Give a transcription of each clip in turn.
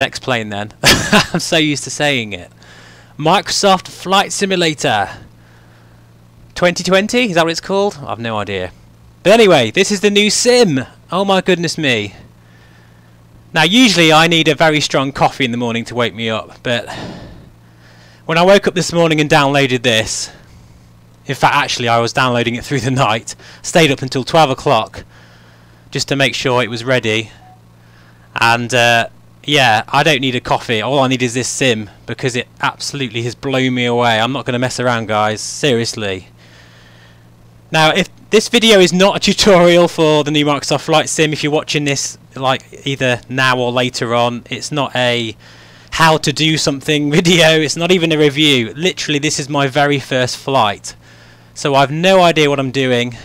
Next plane then. I'm so used to saying it. Microsoft Flight Simulator 2020? Is that what it's called? I've no idea. But anyway, this is the new sim. Oh my goodness me. Now usually I need a very strong coffee in the morning to wake me up, but when I woke up this morning and downloaded this, in fact actually I was downloading it through the night, stayed up until 12 o'clock just to make sure it was ready, and uh, yeah, I don't need a coffee. All I need is this sim because it absolutely has blown me away. I'm not going to mess around, guys. Seriously. Now, if this video is not a tutorial for the new Microsoft Flight Sim, if you're watching this like either now or later on, it's not a how to do something video. It's not even a review. Literally, this is my very first flight. So I've no idea what I'm doing,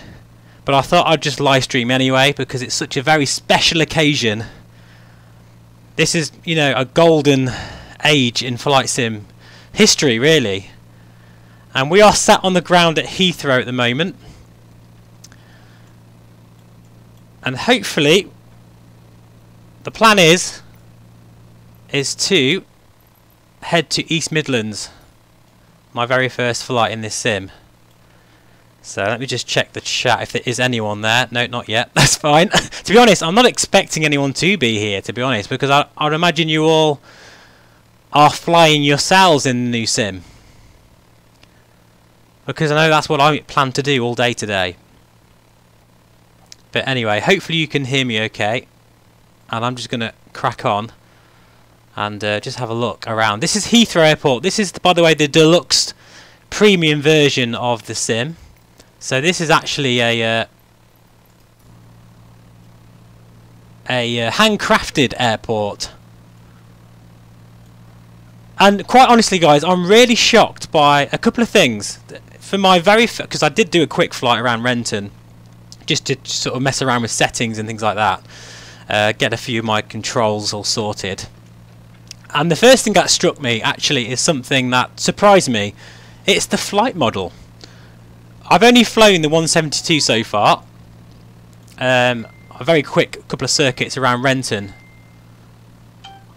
but I thought I'd just live stream anyway because it's such a very special occasion this is, you know, a golden age in flight sim history, really. And we are sat on the ground at Heathrow at the moment. And hopefully, the plan is, is to head to East Midlands. My very first flight in this sim. So let me just check the chat if there is anyone there. No, not yet. That's fine. to be honest, I'm not expecting anyone to be here, to be honest, because I, I'd imagine you all are flying yourselves in the new sim. Because I know that's what I plan to do all day today. But anyway, hopefully you can hear me okay. And I'm just going to crack on and uh, just have a look around. This is Heathrow Airport. This is, by the way, the deluxe premium version of the sim. So this is actually a uh, a uh, handcrafted airport. And quite honestly, guys, I'm really shocked by a couple of things. For my very, because I did do a quick flight around Renton, just to sort of mess around with settings and things like that, uh, get a few of my controls all sorted. And the first thing that struck me actually is something that surprised me. It's the flight model. I've only flown the 172 so far. Um, a very quick couple of circuits around Renton.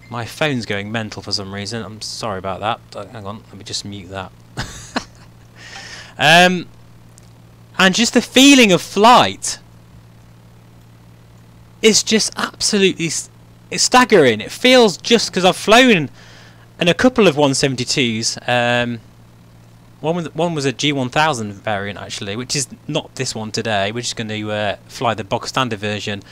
My phone's going mental for some reason. I'm sorry about that. hang on, let me just mute that. um, and just the feeling of flight is just absolutely it's staggering. It feels just because I've flown in a couple of 172s. Um, one was one was a G1000 variant actually, which is not this one today. We're just going to uh, fly the bog standard version,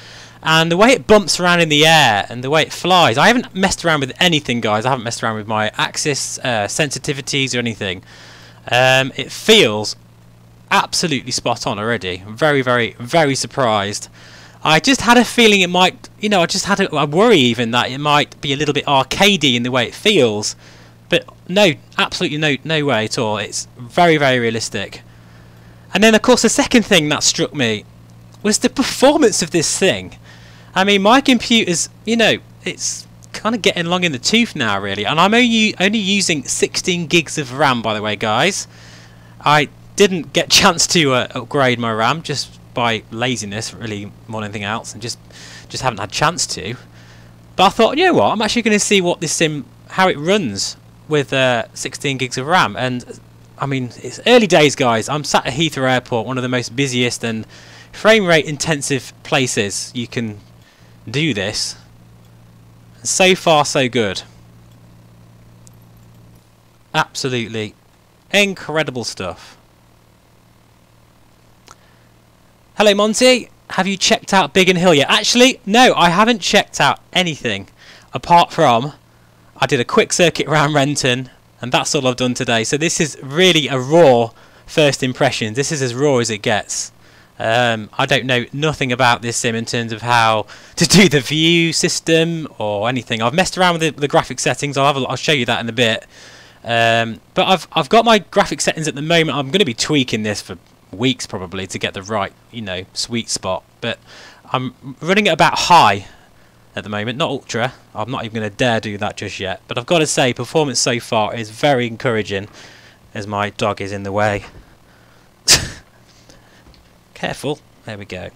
and the way it bumps around in the air and the way it flies. I haven't messed around with anything, guys. I haven't messed around with my axis uh, sensitivities or anything. Um, it feels absolutely spot on already. Very, very, very surprised. I just had a feeling it might, you know, I just had a, a worry even that it might be a little bit arcadey in the way it feels. But no, absolutely no, no way at all. It's very, very realistic. And then, of course, the second thing that struck me was the performance of this thing. I mean, my computer's, you know, it's kind of getting long in the tooth now, really. And I'm only only using 16 gigs of RAM, by the way, guys. I didn't get chance to uh, upgrade my RAM just by laziness, really, more than anything else, and just just haven't had chance to. But I thought, you know what? I'm actually going to see what this sim, how it runs with uh, 16 gigs of RAM. And I mean, it's early days, guys. I'm sat at Heathrow Airport, one of the most busiest and frame rate intensive places you can do this. So far, so good. Absolutely incredible stuff. Hello, Monty. Have you checked out Biggin Hill yet? Actually, no, I haven't checked out anything apart from I did a quick circuit around Renton, and that's all I've done today. So this is really a raw first impression. This is as raw as it gets. Um, I don't know nothing about this sim in terms of how to do the view system or anything. I've messed around with the, the graphic settings. I'll have a, I'll show you that in a bit. Um, but I've I've got my graphic settings at the moment. I'm going to be tweaking this for weeks probably to get the right you know sweet spot. But I'm running it about high at the moment, not ultra. I'm not even going to dare do that just yet. But I've got to say, performance so far is very encouraging, as my dog is in the way. Careful. There we go.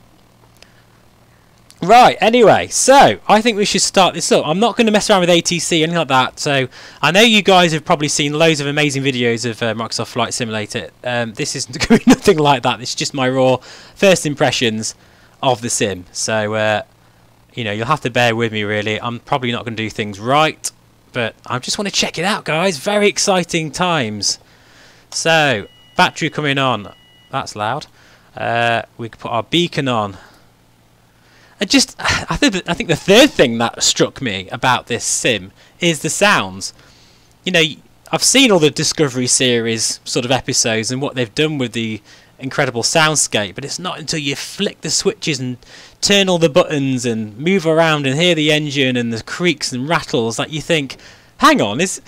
Right, anyway, so I think we should start this up. I'm not going to mess around with ATC or anything like that. So I know you guys have probably seen loads of amazing videos of uh, Microsoft Flight Simulator. Um, this is going to be nothing like that. It's just my raw first impressions of the sim. So, uh, you know, you'll have to bear with me really. I'm probably not going to do things right, but I just want to check it out, guys. Very exciting times. So, battery coming on. That's loud. Uh, we can put our beacon on. I just, I think, I think the third thing that struck me about this sim is the sounds. You know, I've seen all the Discovery series sort of episodes and what they've done with the incredible soundscape, but it's not until you flick the switches and turn all the buttons and move around and hear the engine and the creaks and rattles that you think, hang on, is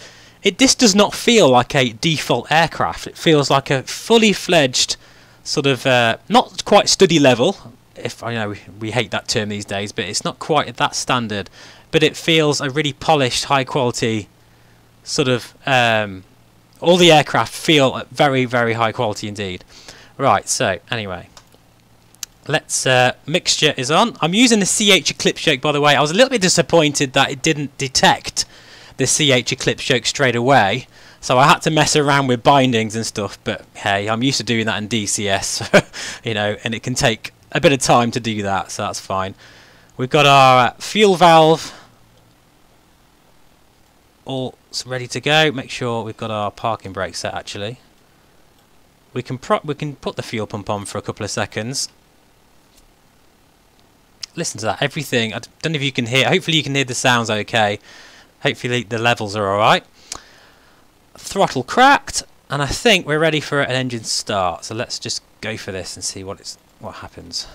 it? This does not feel like a default aircraft. It feels like a fully fledged sort of uh, not quite study level if I know we, we hate that term these days, but it's not quite at that standard. But it feels a really polished, high quality sort of. Um, all the aircraft feel very, very high quality indeed. Right, so anyway, let's uh, mixture is on. I'm using the CH Eclipse Yoke, by the way. I was a little bit disappointed that it didn't detect the CH Eclipse Yoke straight away. So I had to mess around with bindings and stuff, but hey, I'm used to doing that in DCS, you know, and it can take a bit of time to do that, so that's fine. We've got our uh, fuel valve all ready to go. Make sure we've got our parking brake set actually. We can we can put the fuel pump on for a couple of seconds. Listen to that, everything. I don't know if you can hear. Hopefully you can hear the sounds okay. Hopefully the levels are alright. Throttle cracked, and I think we're ready for an engine start. So let's just go for this and see what it's what happens.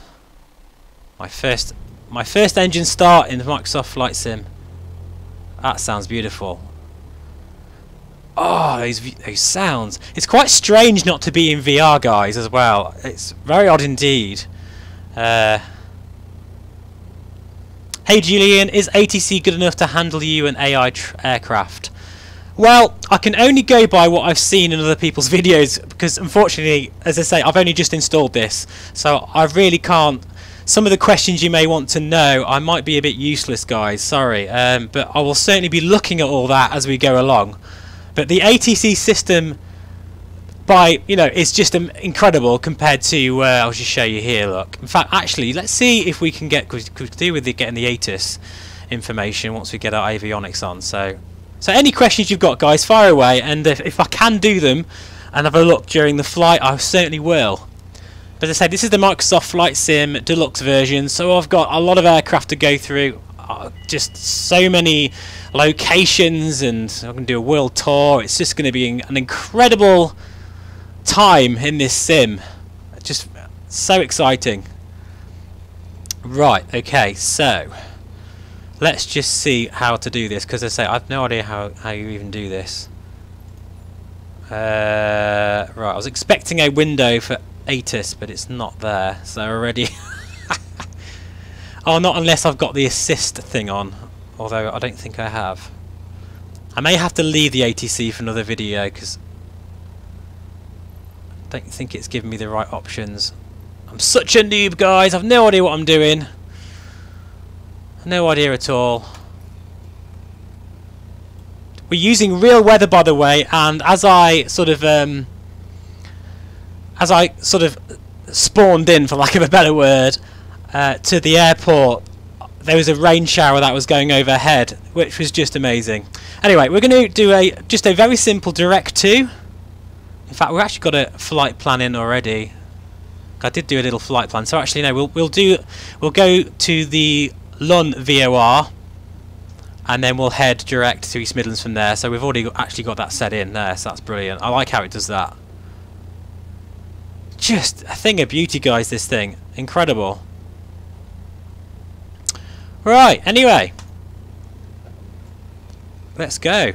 My first my first engine start in the Microsoft Flight Sim. That sounds beautiful. Oh, those, those sounds. It's quite strange not to be in VR, guys, as well. It's very odd indeed. Uh, hey, Julian, is ATC good enough to handle you an AI aircraft? Well, I can only go by what I've seen in other people's videos because unfortunately, as I say, I've only just installed this. So I really can't... Some of the questions you may want to know, I might be a bit useless, guys. Sorry. Um, but I will certainly be looking at all that as we go along. But the ATC system, by you know, is just um, incredible compared to. Uh, I'll just show you here. Look. In fact, actually, let's see if we can get. Do with the, getting the ATIS information once we get our avionics on. So so any questions you've got, guys, fire away, and if, if I can do them and have a look during the flight, I certainly will. But as I said, this is the Microsoft Flight Sim Deluxe version, so I've got a lot of aircraft to go through. Uh, just so many locations, and I'm going to do a world tour. It's just going to be an incredible time in this sim. Just so exciting. Right, okay, so let's just see how to do this because I say I've no idea how, how you even do this uh, right I was expecting a window for ATIS but it's not there so already oh not unless I've got the assist thing on although I don't think I have. I may have to leave the ATC for another video because I don't think it's giving me the right options. I'm such a noob guys. I've no idea what I'm doing. No idea at all. We're using real weather, by the way, and as I sort of, um, as I sort of spawned in, for lack of a better word, uh, to the airport, there was a rain shower that was going overhead, which was just amazing. Anyway, we're going to do a just a very simple direct to. In fact, we've actually got a flight plan in already. I did do a little flight plan, so actually no, we'll we'll do we'll go to the Lun VOR and then we'll head direct to East Midlands from there so we've already got, actually got that set in there so that's brilliant I like how it does that just a thing of beauty guys this thing incredible right anyway let's go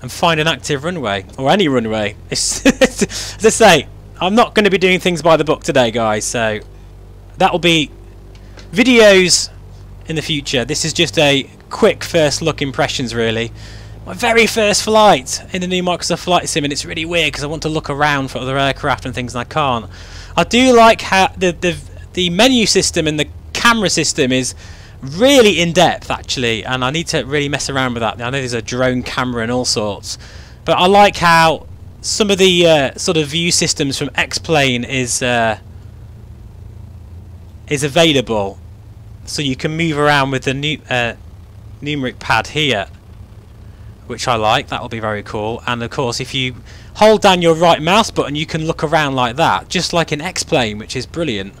and find an active runway or any runway as I say I'm not going to be doing things by the book today guys so that'll be Videos in the future. This is just a quick first look impressions really. My very first flight in the new Microsoft Flight Sim and it's really weird because I want to look around for other aircraft and things and I can't. I do like how the, the the menu system and the camera system is really in depth actually and I need to really mess around with that. I know there's a drone camera and all sorts but I like how some of the uh, sort of view systems from X-Plane is uh, is available. So you can move around with the new uh, numeric pad here which I like. That will be very cool. And of course if you hold down your right mouse button you can look around like that just like in X-Plane which is brilliant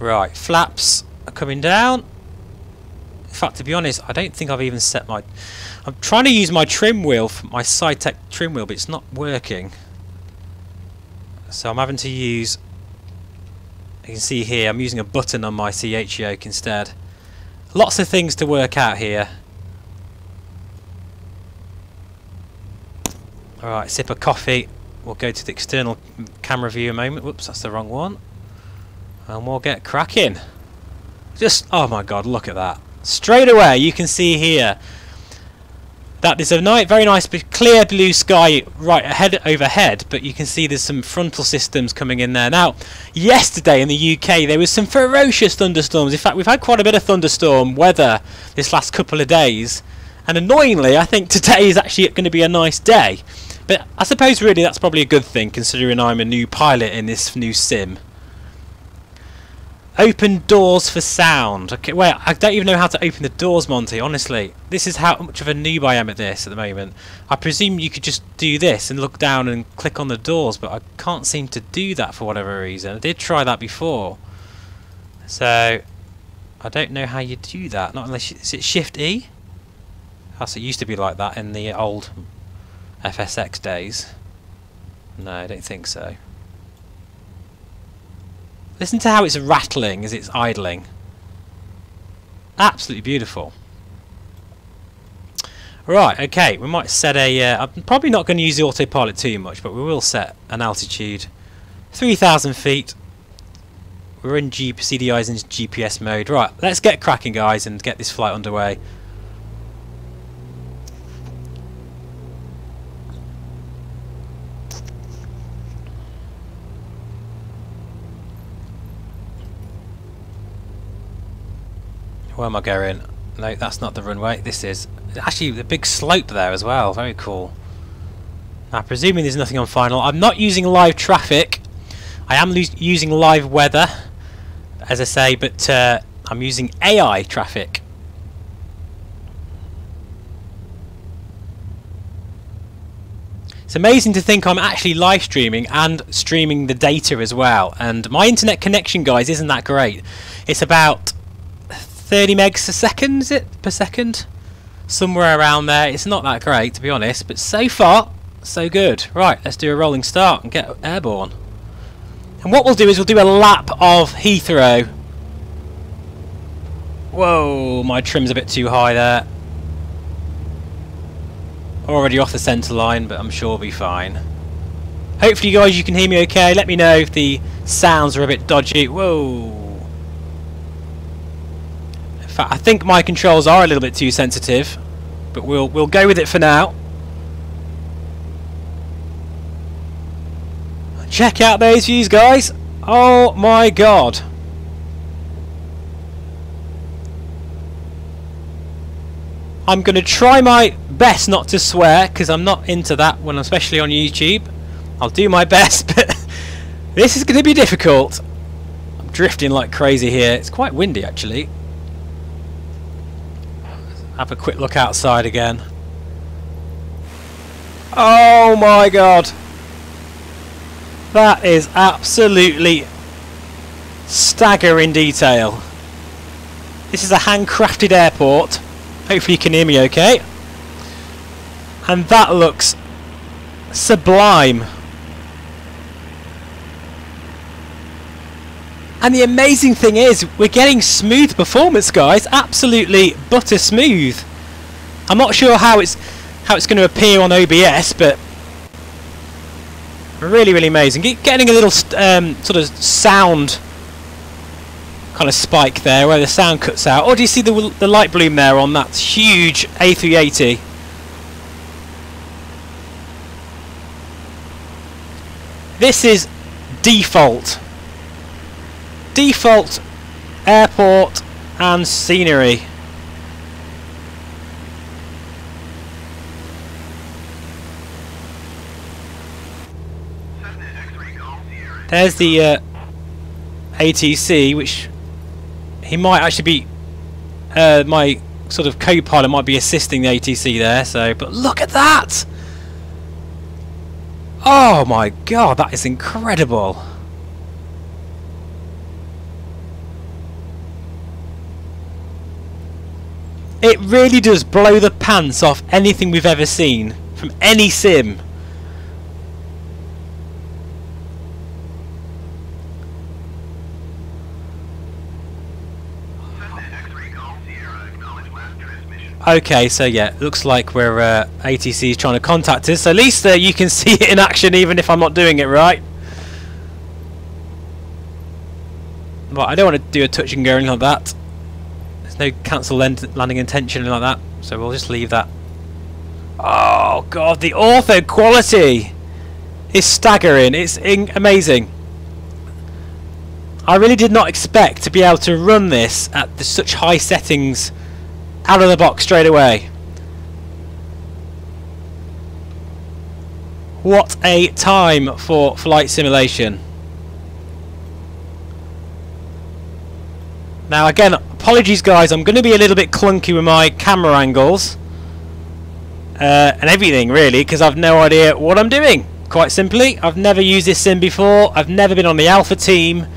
right flaps are coming down. In fact to be honest I don't think I've even set my I'm trying to use my trim wheel my Saitek trim wheel but it's not working. So I'm having to use you can see here I'm using a button on my CH yoke instead. Lots of things to work out here. Alright sip of coffee. We'll go to the external camera view a moment. Whoops that's the wrong one and we'll get cracking. Just oh my god look at that. Straight away you can see here that there's a very nice clear blue sky right ahead overhead but you can see there's some frontal systems coming in there. Now yesterday in the UK there was some ferocious thunderstorms. In fact we've had quite a bit of thunderstorm weather this last couple of days. And annoyingly I think today is actually going to be a nice day. But I suppose really that's probably a good thing considering I'm a new pilot in this new sim Open doors for sound. Okay, wait, I don't even know how to open the doors, Monty, honestly. This is how much of a noob I am at this at the moment. I presume you could just do this and look down and click on the doors, but I can't seem to do that for whatever reason. I did try that before. So, I don't know how you do that. Not unless... Is it Shift-E? That's it used to be like that in the old FSX days. No, I don't think so. Listen to how it's rattling as it's idling. Absolutely beautiful. Right, okay, we might set a... am uh, probably not going to use the autopilot too much, but we will set an altitude. 3,000 feet. We're in G CDI's in GPS mode. Right, let's get cracking, guys, and get this flight underway. Where am I going? No, that's not the runway. This is actually the big slope there as well. Very cool. Now, presuming there's nothing on final, I'm not using live traffic. I am using live weather, as I say, but uh, I'm using AI traffic. It's amazing to think I'm actually live streaming and streaming the data as well. And my internet connection, guys, isn't that great. It's about 30 megs a second, is it? Per second? Somewhere around there. It's not that great, to be honest, but so far, so good. Right, let's do a rolling start and get airborne. And what we'll do is we'll do a lap of Heathrow. Whoa, my trim's a bit too high there. Already off the centre line, but I'm sure we'll be fine. Hopefully, guys, you can hear me okay. Let me know if the sounds are a bit dodgy. Whoa fact, I think my controls are a little bit too sensitive, but we'll we'll go with it for now. Check out those views, guys! Oh my god! I'm going to try my best not to swear, because I'm not into that, when especially on YouTube. I'll do my best, but this is going to be difficult. I'm drifting like crazy here. It's quite windy, actually have a quick look outside again. Oh my god! That is absolutely staggering detail. This is a handcrafted airport. Hopefully you can hear me okay. And that looks sublime. And the amazing thing is, we're getting smooth performance, guys. Absolutely butter smooth. I'm not sure how it's how it's going to appear on OBS, but really, really amazing. Getting a little um, sort of sound kind of spike there, where the sound cuts out. Or do you see the the light bloom there on that huge A380? This is default. Default airport and scenery. There's the uh, ATC, which he might actually be. Uh, my sort of co-pilot might be assisting the ATC there. So, but look at that! Oh my god, that is incredible! It really does blow the pants off anything we've ever seen from any sim. Okay, so yeah, looks like we're uh, ATC is trying to contact us. So at least uh, you can see it in action, even if I'm not doing it right. But I don't want to do a touch and go like that. No cancel landing intention like that, so we'll just leave that. Oh god, the ortho quality is staggering. It's amazing. I really did not expect to be able to run this at such high settings out of the box straight away. What a time for flight simulation. Now again, apologies guys, I'm going to be a little bit clunky with my camera angles. Uh, and everything really, because I've no idea what I'm doing. Quite simply, I've never used this sim before, I've never been on the alpha team.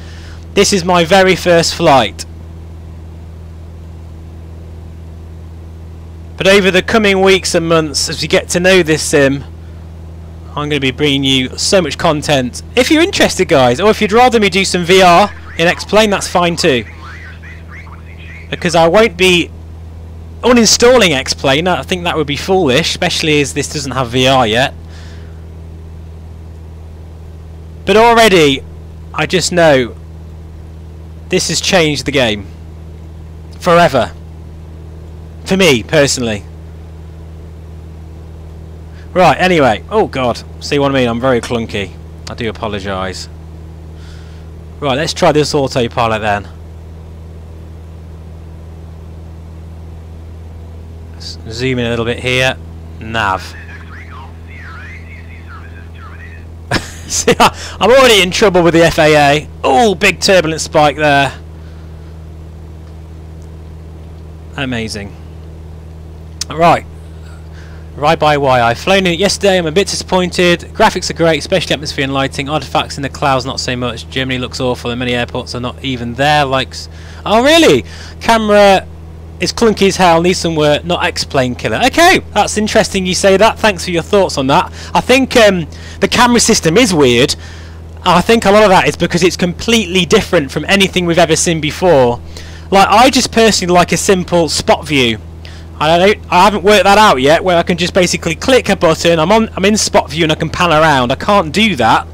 This is my very first flight. But over the coming weeks and months, as we get to know this sim, I'm going to be bringing you so much content. If you're interested, guys, or if you'd rather me do some VR in X-Plane, that's fine too. Because I won't be uninstalling X-Plane. I think that would be foolish, especially as this doesn't have VR yet. But already, I just know this has changed the game. Forever. For me, personally. Right, anyway. Oh, God. See what I mean? I'm very clunky. I do apologise. Right, let's try this autopilot then. Let's zoom in a little bit here. Nav. See, I'm already in trouble with the FAA. Oh, big turbulent spike there. Amazing. Right. Right by why I've flown it yesterday, I'm a bit disappointed. Graphics are great, especially atmosphere and lighting. Artifacts in the clouds not so much. Germany looks awful and many airports are not even there. Likes Oh really? Camera is clunky as hell, needs some work, not X-Plane killer. Okay, that's interesting you say that. Thanks for your thoughts on that. I think um, the camera system is weird. I think a lot of that is because it's completely different from anything we've ever seen before. Like, I just personally like a simple spot view. I don't, I haven't worked that out yet, where I can just basically click a button. I'm on, I'm in spot view and I can pan around. I can't do that.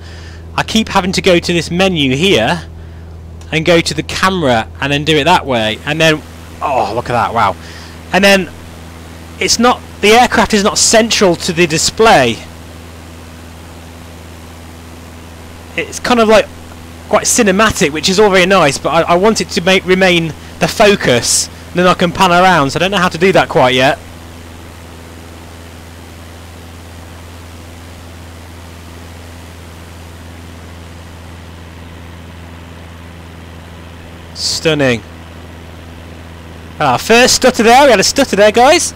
I keep having to go to this menu here and go to the camera and then do it that way. And then, oh, look at that! Wow. And then it's not the aircraft is not central to the display. It's kind of like quite cinematic, which is all very nice. But I, I want it to make remain the focus then I can pan around, so I don't know how to do that quite yet. Stunning. Ah, first stutter there, we had a stutter there guys.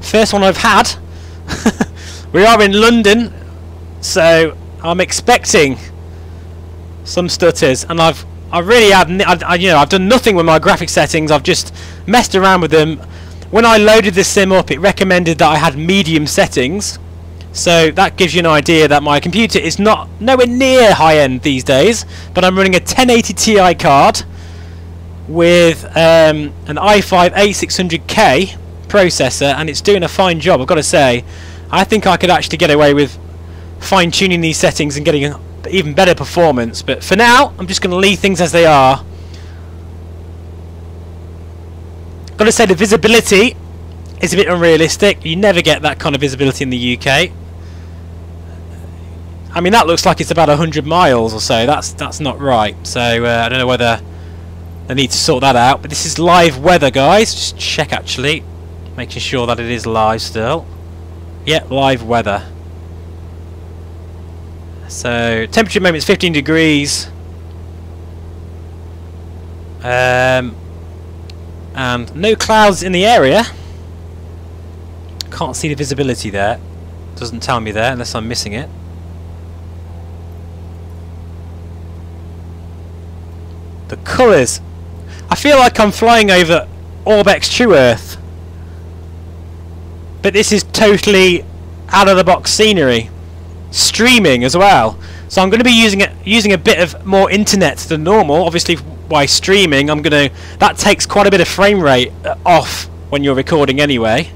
First one I've had. we are in London, so I'm expecting some stutters, and I've I really have, I, you know, I've done nothing with my graphic settings. I've just messed around with them. When I loaded the sim up, it recommended that I had medium settings. So that gives you an idea that my computer is not nowhere near high-end these days. But I'm running a 1080 Ti card with um, an i5 8600K processor, and it's doing a fine job. I've got to say, I think I could actually get away with fine-tuning these settings and getting an even better performance. But for now, I'm just going to leave things as they are. Got to say the visibility is a bit unrealistic. You never get that kind of visibility in the UK. I mean, that looks like it's about 100 miles or so. That's that's not right. So uh, I don't know whether they need to sort that out. But this is live weather, guys. Just check, actually. Making sure that it is live still. Yeah, live weather. So, temperature moment is 15 degrees. Um, and no clouds in the area. Can't see the visibility there. Doesn't tell me there unless I'm missing it. The colours. I feel like I'm flying over Orbx True Earth. But this is totally out of the box scenery. Streaming as well. So I'm going to be using it using a bit of more internet than normal. Obviously by streaming I'm going to that takes quite a bit of frame rate uh, off when you're recording anyway.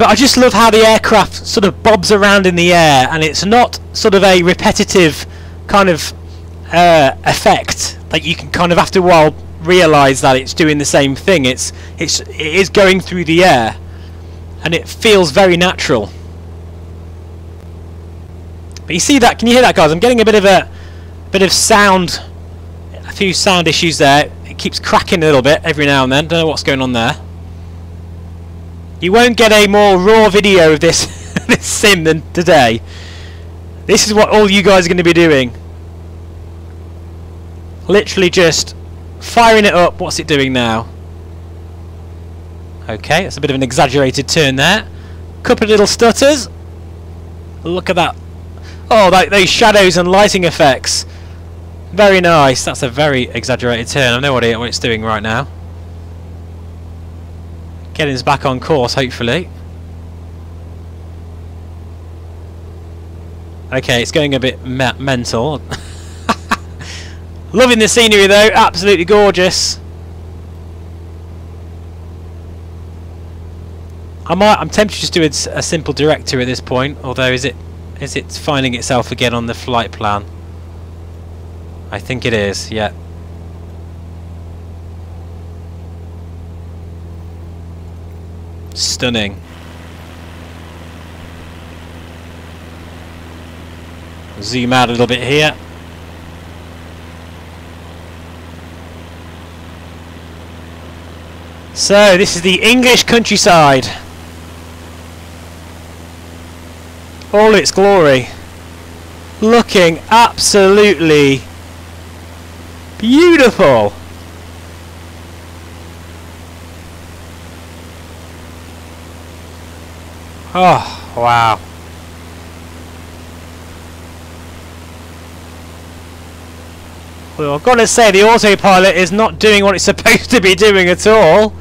But I just love how the aircraft sort of bobs around in the air and it's not sort of a repetitive kind of uh, effect that you can kind of after a while realise that it's doing the same thing. It's it's it is going through the air and it feels very natural. But you see that? Can you hear that, guys? I'm getting a bit of a bit of sound, a few sound issues there. It keeps cracking a little bit every now and then. Don't know what's going on there. You won't get a more raw video of this, this sim than today. This is what all you guys are going to be doing. Literally just firing it up. What's it doing now? Okay, that's a bit of an exaggerated turn there. Couple of little stutters. Look at that. Oh, that, those shadows and lighting effects. Very nice. That's a very exaggerated turn. I know what, it, what it's doing right now. Getting us back on course, hopefully. Okay, it's going a bit me mental. Loving the scenery though, absolutely gorgeous. I might, I'm tempted to just do a, a simple director at this point, although is it is it finding itself again on the flight plan? I think it is, yeah. Stunning. Zoom out a little bit here. So, this is the English countryside. All its glory. Looking absolutely beautiful. Oh, wow. Well, I've got to say, the autopilot is not doing what it's supposed to be doing at all.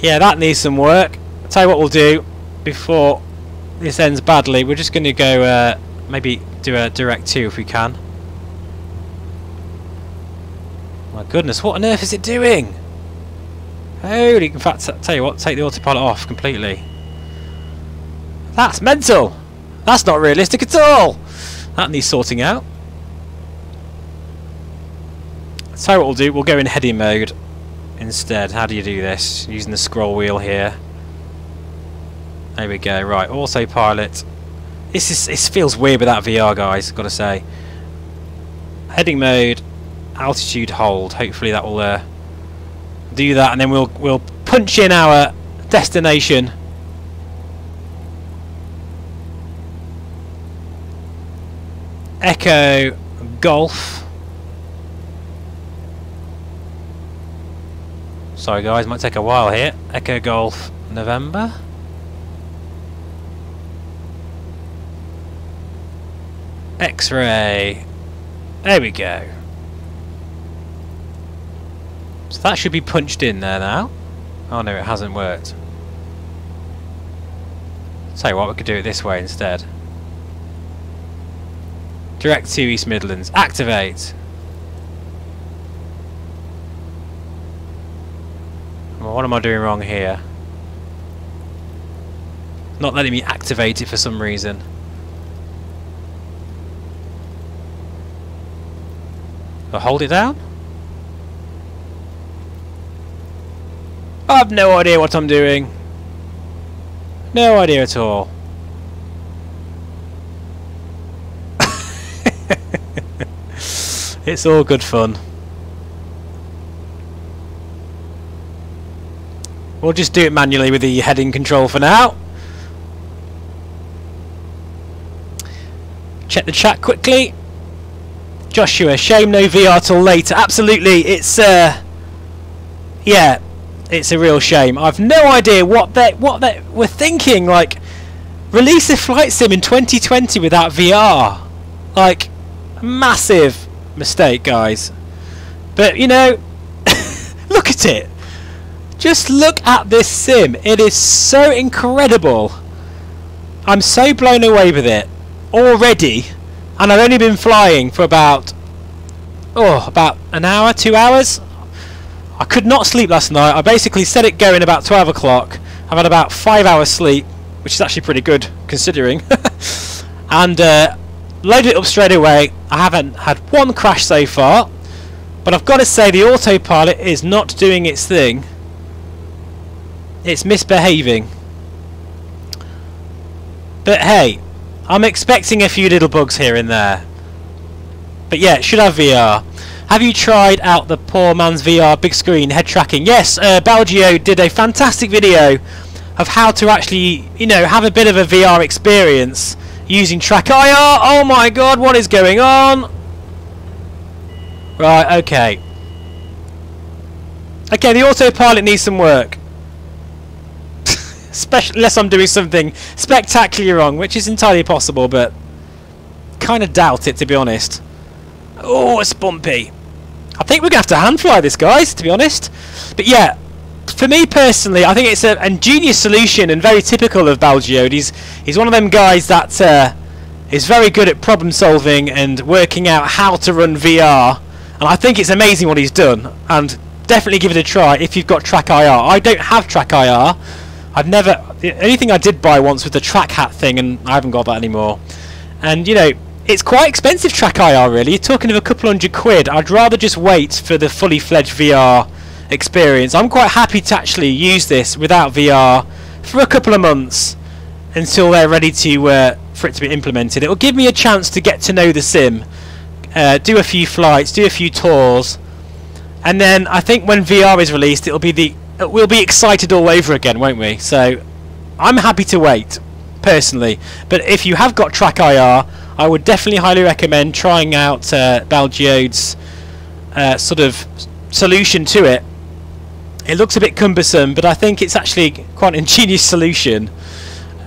Yeah, that needs some work. I'll tell you what we'll do before this ends badly. We're just going to go, uh, maybe do a direct 2 if we can. My goodness, what on earth is it doing? Holy, in fact, tell you what, take the autopilot off completely. That's mental! That's not realistic at all! That needs sorting out. So what we'll do, we'll go in heading mode instead. How do you do this? Using the scroll wheel here. There we go, right, autopilot. This is this feels weird without VR guys, gotta say. Heading mode, altitude hold, hopefully that will uh, do that and then we'll we'll punch in our destination. Echo Golf. Sorry guys might take a while here. Echo Golf November. X-ray. There we go so that should be punched in there now. Oh no, it hasn't worked. Tell you what, we could do it this way instead. Direct to East Midlands. Activate! What am I doing wrong here? Not letting me activate it for some reason. I'll hold it down? I have no idea what I'm doing. No idea at all. it's all good fun. We'll just do it manually with the heading control for now. Check the chat quickly. Joshua, shame no VR till later. Absolutely, it's uh, yeah, it's a real shame. I've no idea what they what they were thinking. Like, release a flight sim in 2020 without VR. Like, massive mistake, guys. But you know, look at it. Just look at this sim. It is so incredible. I'm so blown away with it already. And I've only been flying for about oh, about an hour, two hours. I could not sleep last night. I basically set it going about 12 o'clock. I've had about five hours sleep, which is actually pretty good considering. and uh, loaded it up straight away. I haven't had one crash so far. But I've got to say the autopilot is not doing its thing. It's misbehaving. But hey, I'm expecting a few little bugs here and there. But yeah, it should have VR. Have you tried out the poor man's VR big screen head tracking? Yes, uh, Balgio did a fantastic video of how to actually, you know, have a bit of a VR experience using Track IR. Oh my god, what is going on? Right, okay. Okay, the autopilot needs some work. Especially unless I'm doing something spectacularly wrong, which is entirely possible, but kind of doubt it to be honest. Oh, it's bumpy. I think we're going to have to hand fly this, guys, to be honest. But yeah, for me personally, I think it's an ingenious solution and very typical of Balgiode. He's, he's one of them guys that uh, is very good at problem solving and working out how to run VR. And I think it's amazing what he's done. And definitely give it a try if you've got Track IR. I don't have Track IR. I've never... The only thing I did buy once was the Track Hat thing, and I haven't got that anymore. And, you know, it's quite expensive Track IR, really. You're talking of a couple hundred quid. I'd rather just wait for the fully fledged VR experience. I'm quite happy to actually use this without VR for a couple of months until they're ready to uh, for it to be implemented. It will give me a chance to get to know the sim, uh, do a few flights, do a few tours, and then I think when VR is released, it'll be the we'll be excited all over again, won't we? So I'm happy to wait, personally. But if you have got Track IR, I would definitely highly recommend trying out uh, Balgiode's uh, sort of solution to it. It looks a bit cumbersome, but I think it's actually quite an ingenious solution.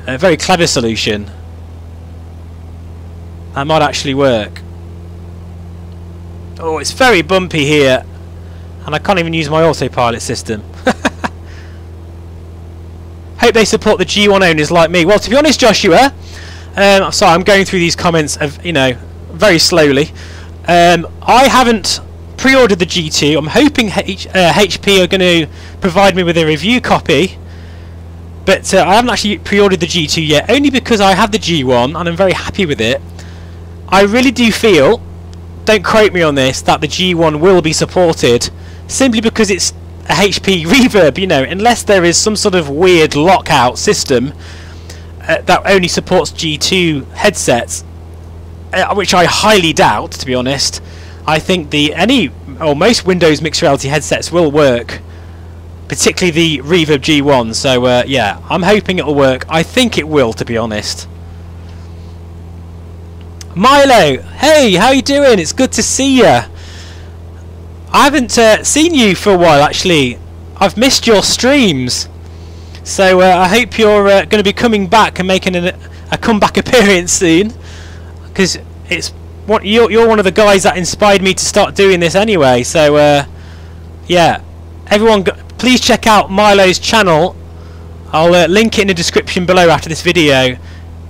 A very clever solution. That might actually work. Oh, it's very bumpy here. And I can't even use my autopilot system. Hope they support the G1 owners like me. Well, to be honest, Joshua, um, sorry, I'm going through these comments of you know very slowly. Um, I haven't pre-ordered the G2. I'm hoping H uh, HP are going to provide me with a review copy, but uh, I haven't actually pre-ordered the G2 yet. Only because I have the G1 and I'm very happy with it. I really do feel, don't quote me on this, that the G1 will be supported simply because it's a HP reverb. You know, unless there is some sort of weird lockout system uh, that only supports G2 headsets, uh, which I highly doubt, to be honest. I think the any or most Windows mixed reality headsets will work, particularly the Reverb G1. So uh, yeah, I'm hoping it'll work. I think it will, to be honest. Milo, hey, how are you doing? It's good to see you. I haven't uh, seen you for a while, actually. I've missed your streams. So uh, I hope you're uh, going to be coming back and making an, a comeback appearance soon, because it's what you're, you're one of the guys that inspired me to start doing this anyway. So uh, yeah, everyone, please check out Milo's channel. I'll uh, link it in the description below after this video.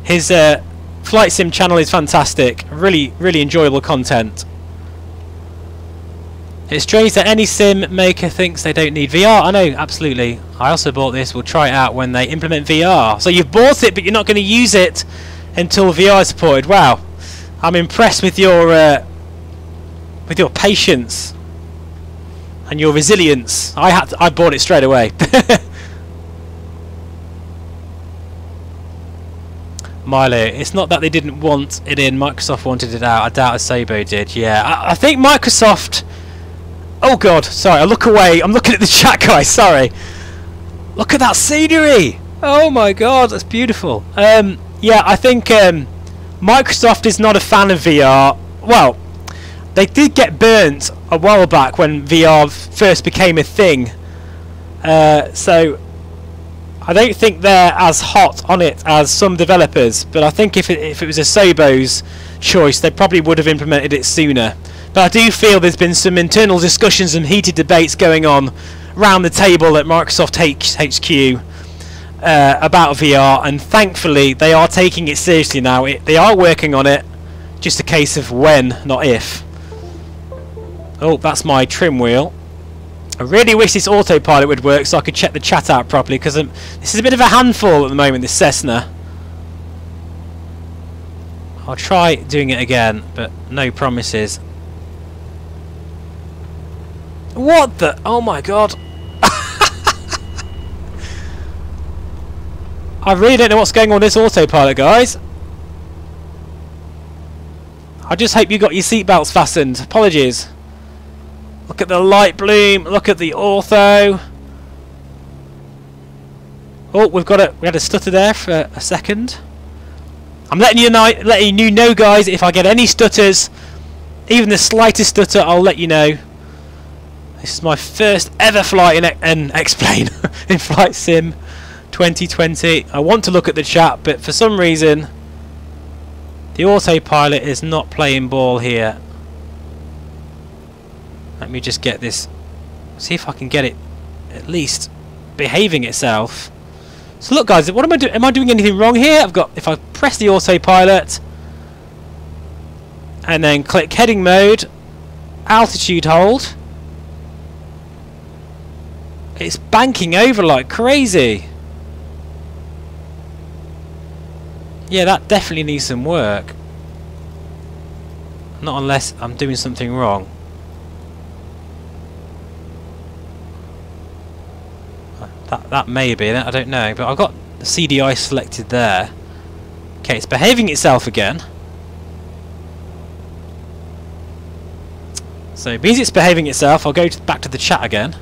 His uh, flight sim channel is fantastic, really, really enjoyable content. It's strange that any sim maker thinks they don't need VR. I know, absolutely. I also bought this. We'll try it out when they implement VR. So you've bought it, but you're not going to use it until VR is supported. Wow, I'm impressed with your uh, with your patience. and your resilience. I had to, I bought it straight away. Milo, it's not that they didn't want it in. Microsoft wanted it out. I doubt Asobo did. Yeah, I, I think Microsoft. Oh God, sorry. I look away. I'm looking at the chat, guys. Sorry. Look at that scenery. Oh my God, that's beautiful. Um, yeah, I think um, Microsoft is not a fan of VR. Well, they did get burnt a while back when VR first became a thing. Uh, so I don't think they're as hot on it as some developers, but I think if it, if it was Asobo's choice, they probably would have implemented it sooner. But I do feel there's been some internal discussions and heated debates going on round the table at Microsoft H HQ uh, about VR, and thankfully they are taking it seriously now. It, they are working on it, just a case of when, not if. Oh, that's my trim wheel. I really wish this autopilot would work so I could check the chat out properly because um, this is a bit of a handful at the moment, this Cessna. I'll try doing it again, but no promises. What the? Oh my god. I really don't know what's going on with this autopilot, guys. I just hope you got your seatbelts fastened. Apologies. Look at the light bloom. Look at the ortho. Oh, we've got a we had a stutter there for a second. I'm letting you know, letting you know, guys. If I get any stutters, even the slightest stutter, I'll let you know. This is my first ever flight in, in X-Plane in Flight Sim 2020. I want to look at the chat, but for some reason, the autopilot is not playing ball here. Let me just get this, see if I can get it at least behaving itself. So look guys, what am I doing? Am I doing anything wrong here? I've got, if I press the autopilot and then click heading mode, altitude hold, it's banking over like crazy. Yeah, that definitely needs some work. Not unless I'm doing something wrong. That, that may be, I don't know, but I've got the CDI selected there. Okay, it's behaving itself again. So it means it's behaving itself. I'll go to back to the chat again.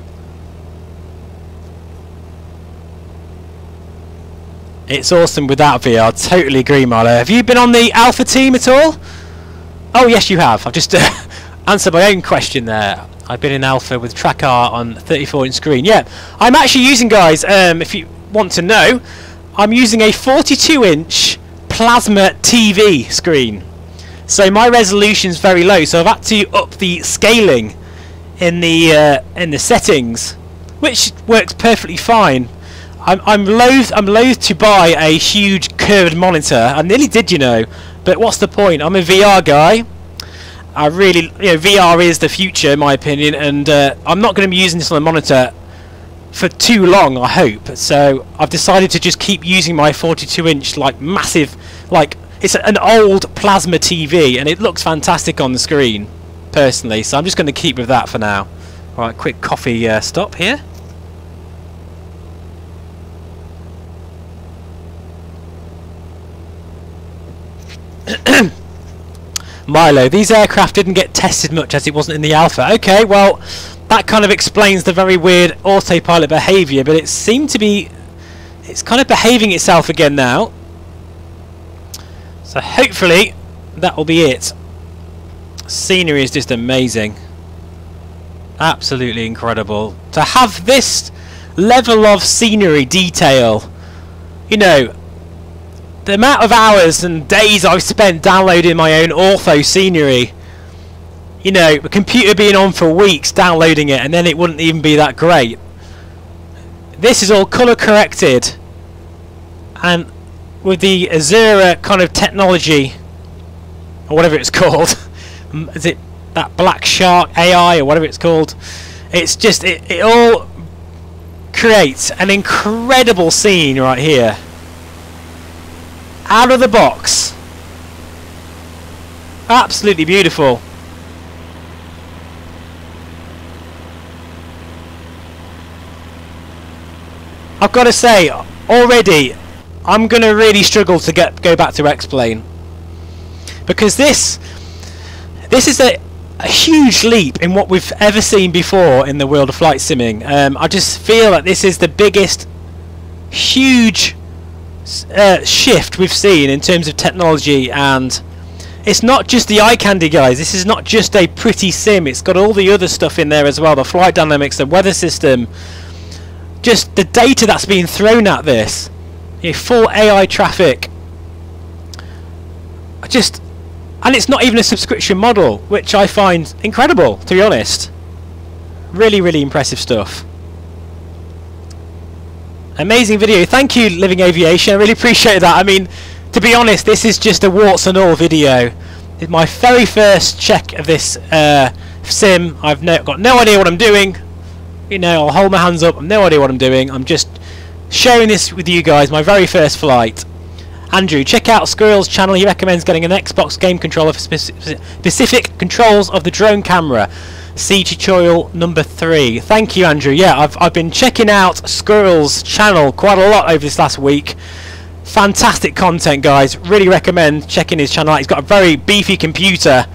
It's awesome without VR. Totally agree, Marlo. Have you been on the alpha team at all? Oh, yes, you have. I've just uh, answered my own question there. I've been in alpha with TrackIR on 34 inch screen. Yeah, I'm actually using, guys, um, if you want to know, I'm using a 42 inch plasma TV screen. So my resolution is very low, so I've had to up the scaling in the uh, in the settings, which works perfectly fine. I'm I'm loath I'm loath to buy a huge curved monitor. I nearly did, you know, but what's the point? I'm a VR guy. I really, you know, VR is the future, in my opinion, and uh, I'm not going to be using this on a monitor for too long, I hope. So I've decided to just keep using my 42-inch, like massive, like it's an old plasma TV, and it looks fantastic on the screen, personally. So I'm just going to keep with that for now. All right, quick coffee uh, stop here. Milo, these aircraft didn't get tested much as it wasn't in the alpha. Okay, well, that kind of explains the very weird autopilot behaviour, but it seemed to be... It's kind of behaving itself again now. So hopefully that will be it. Scenery is just amazing. Absolutely incredible. To have this level of scenery detail, you know, the amount of hours and days I've spent downloading my own ortho scenery you know the computer being on for weeks downloading it and then it wouldn't even be that great. This is all color corrected. And with the Azure kind of technology or whatever it's called is it that Blackshark AI or whatever it's called it's just it, it all creates an incredible scene right here out of the box. Absolutely beautiful. I've got to say, already, I'm going to really struggle to get go back to X-Plane. Because this, this is a, a, huge leap in what we've ever seen before in the world of flight simming. Um, I just feel that like this is the biggest, huge uh, shift we've seen in terms of technology and it's not just the eye candy guys this is not just a pretty sim it's got all the other stuff in there as well the flight dynamics the weather system. Just the data that's being thrown at this full AI traffic. Just and it's not even a subscription model which I find incredible to be honest. Really really impressive stuff Amazing video. Thank you, Living Aviation. I really appreciate that. I mean, to be honest, this is just a warts and all video. It's my very first check of this uh, sim. I've no, got no idea what I'm doing. You know, I'll hold my hands up. I've no idea what I'm doing. I'm just sharing this with you guys, my very first flight. Andrew, check out Squirrel's channel. He recommends getting an Xbox game controller for specific controls of the drone camera. See tutorial number three. Thank you, Andrew. Yeah, I've, I've been checking out Squirrel's channel quite a lot over this last week. Fantastic content, guys. Really recommend checking his channel out. He's got a very beefy computer,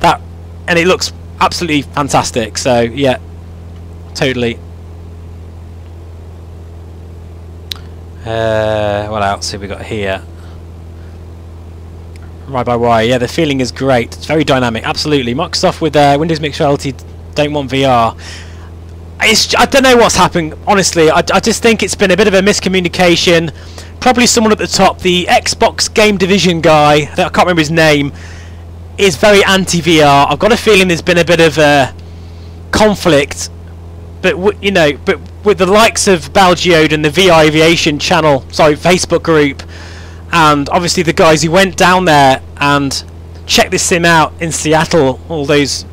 that, and it looks absolutely fantastic. So, yeah, totally. Uh, what else have we got here? By wire, yeah, the feeling is great. It's very dynamic, absolutely. Microsoft with uh, Windows Mixed Reality don't want VR. It's, I don't know what's happened, honestly. I, I just think it's been a bit of a miscommunication. Probably someone at the top, the Xbox Game Division guy, I can't remember his name, is very anti-VR. I've got a feeling there's been a bit of a conflict, but you know, but with the likes of Balgeode and the VR Aviation channel, sorry, Facebook group, and obviously the guys who went down there and checked this sim out in Seattle all those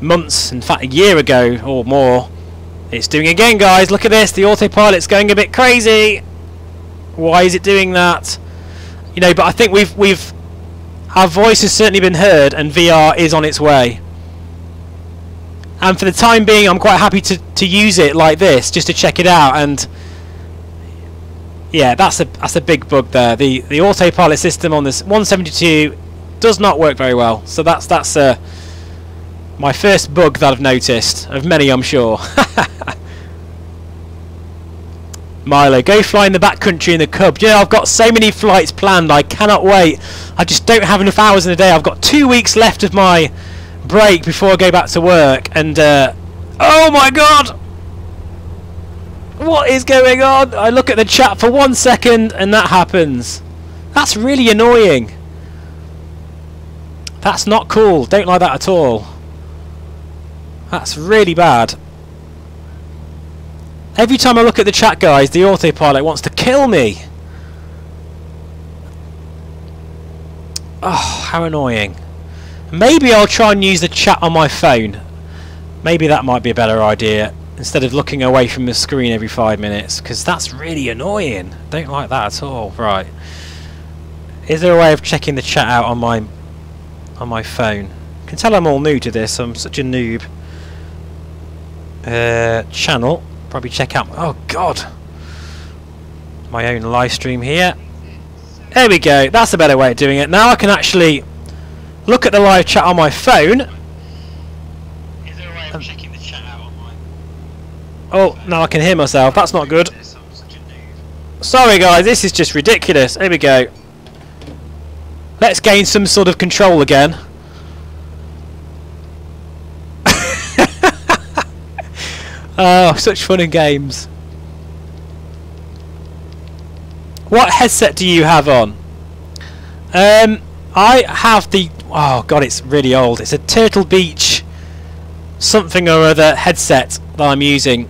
months, in fact a year ago or more. It's doing again guys, look at this, the autopilot's going a bit crazy. Why is it doing that? You know, but I think we've we've our voice has certainly been heard and VR is on its way. And for the time being I'm quite happy to, to use it like this, just to check it out and yeah, that's a that's a big bug there. The the autopilot system on this 172 does not work very well. So that's that's uh, my first bug that I've noticed of many, I'm sure. Milo, go fly in the backcountry in the Cub. Yeah, I've got so many flights planned. I cannot wait. I just don't have enough hours in a day. I've got two weeks left of my break before I go back to work, and uh, oh my god, what is going on? I look at the chat for one second and that happens. That's really annoying. That's not cool. Don't like that at all. That's really bad. Every time I look at the chat, guys, the autopilot wants to kill me. Oh, how annoying. Maybe I'll try and use the chat on my phone. Maybe that might be a better idea instead of looking away from the screen every five minutes because that's really annoying. Don't like that at all. Right. Is there a way of checking the chat out on my on my phone? You can tell I'm all new to this. I'm such a noob. Uh, channel. Probably check out oh god. My own live stream here. There we go. That's a better way of doing it. Now I can actually look at the live chat on my phone Oh, now I can hear myself. That's not good. Sorry guys, this is just ridiculous. Here we go. Let's gain some sort of control again. oh, such fun and games. What headset do you have on? Um, I have the... Oh god, it's really old. It's a Turtle Beach something or other headset that I'm using.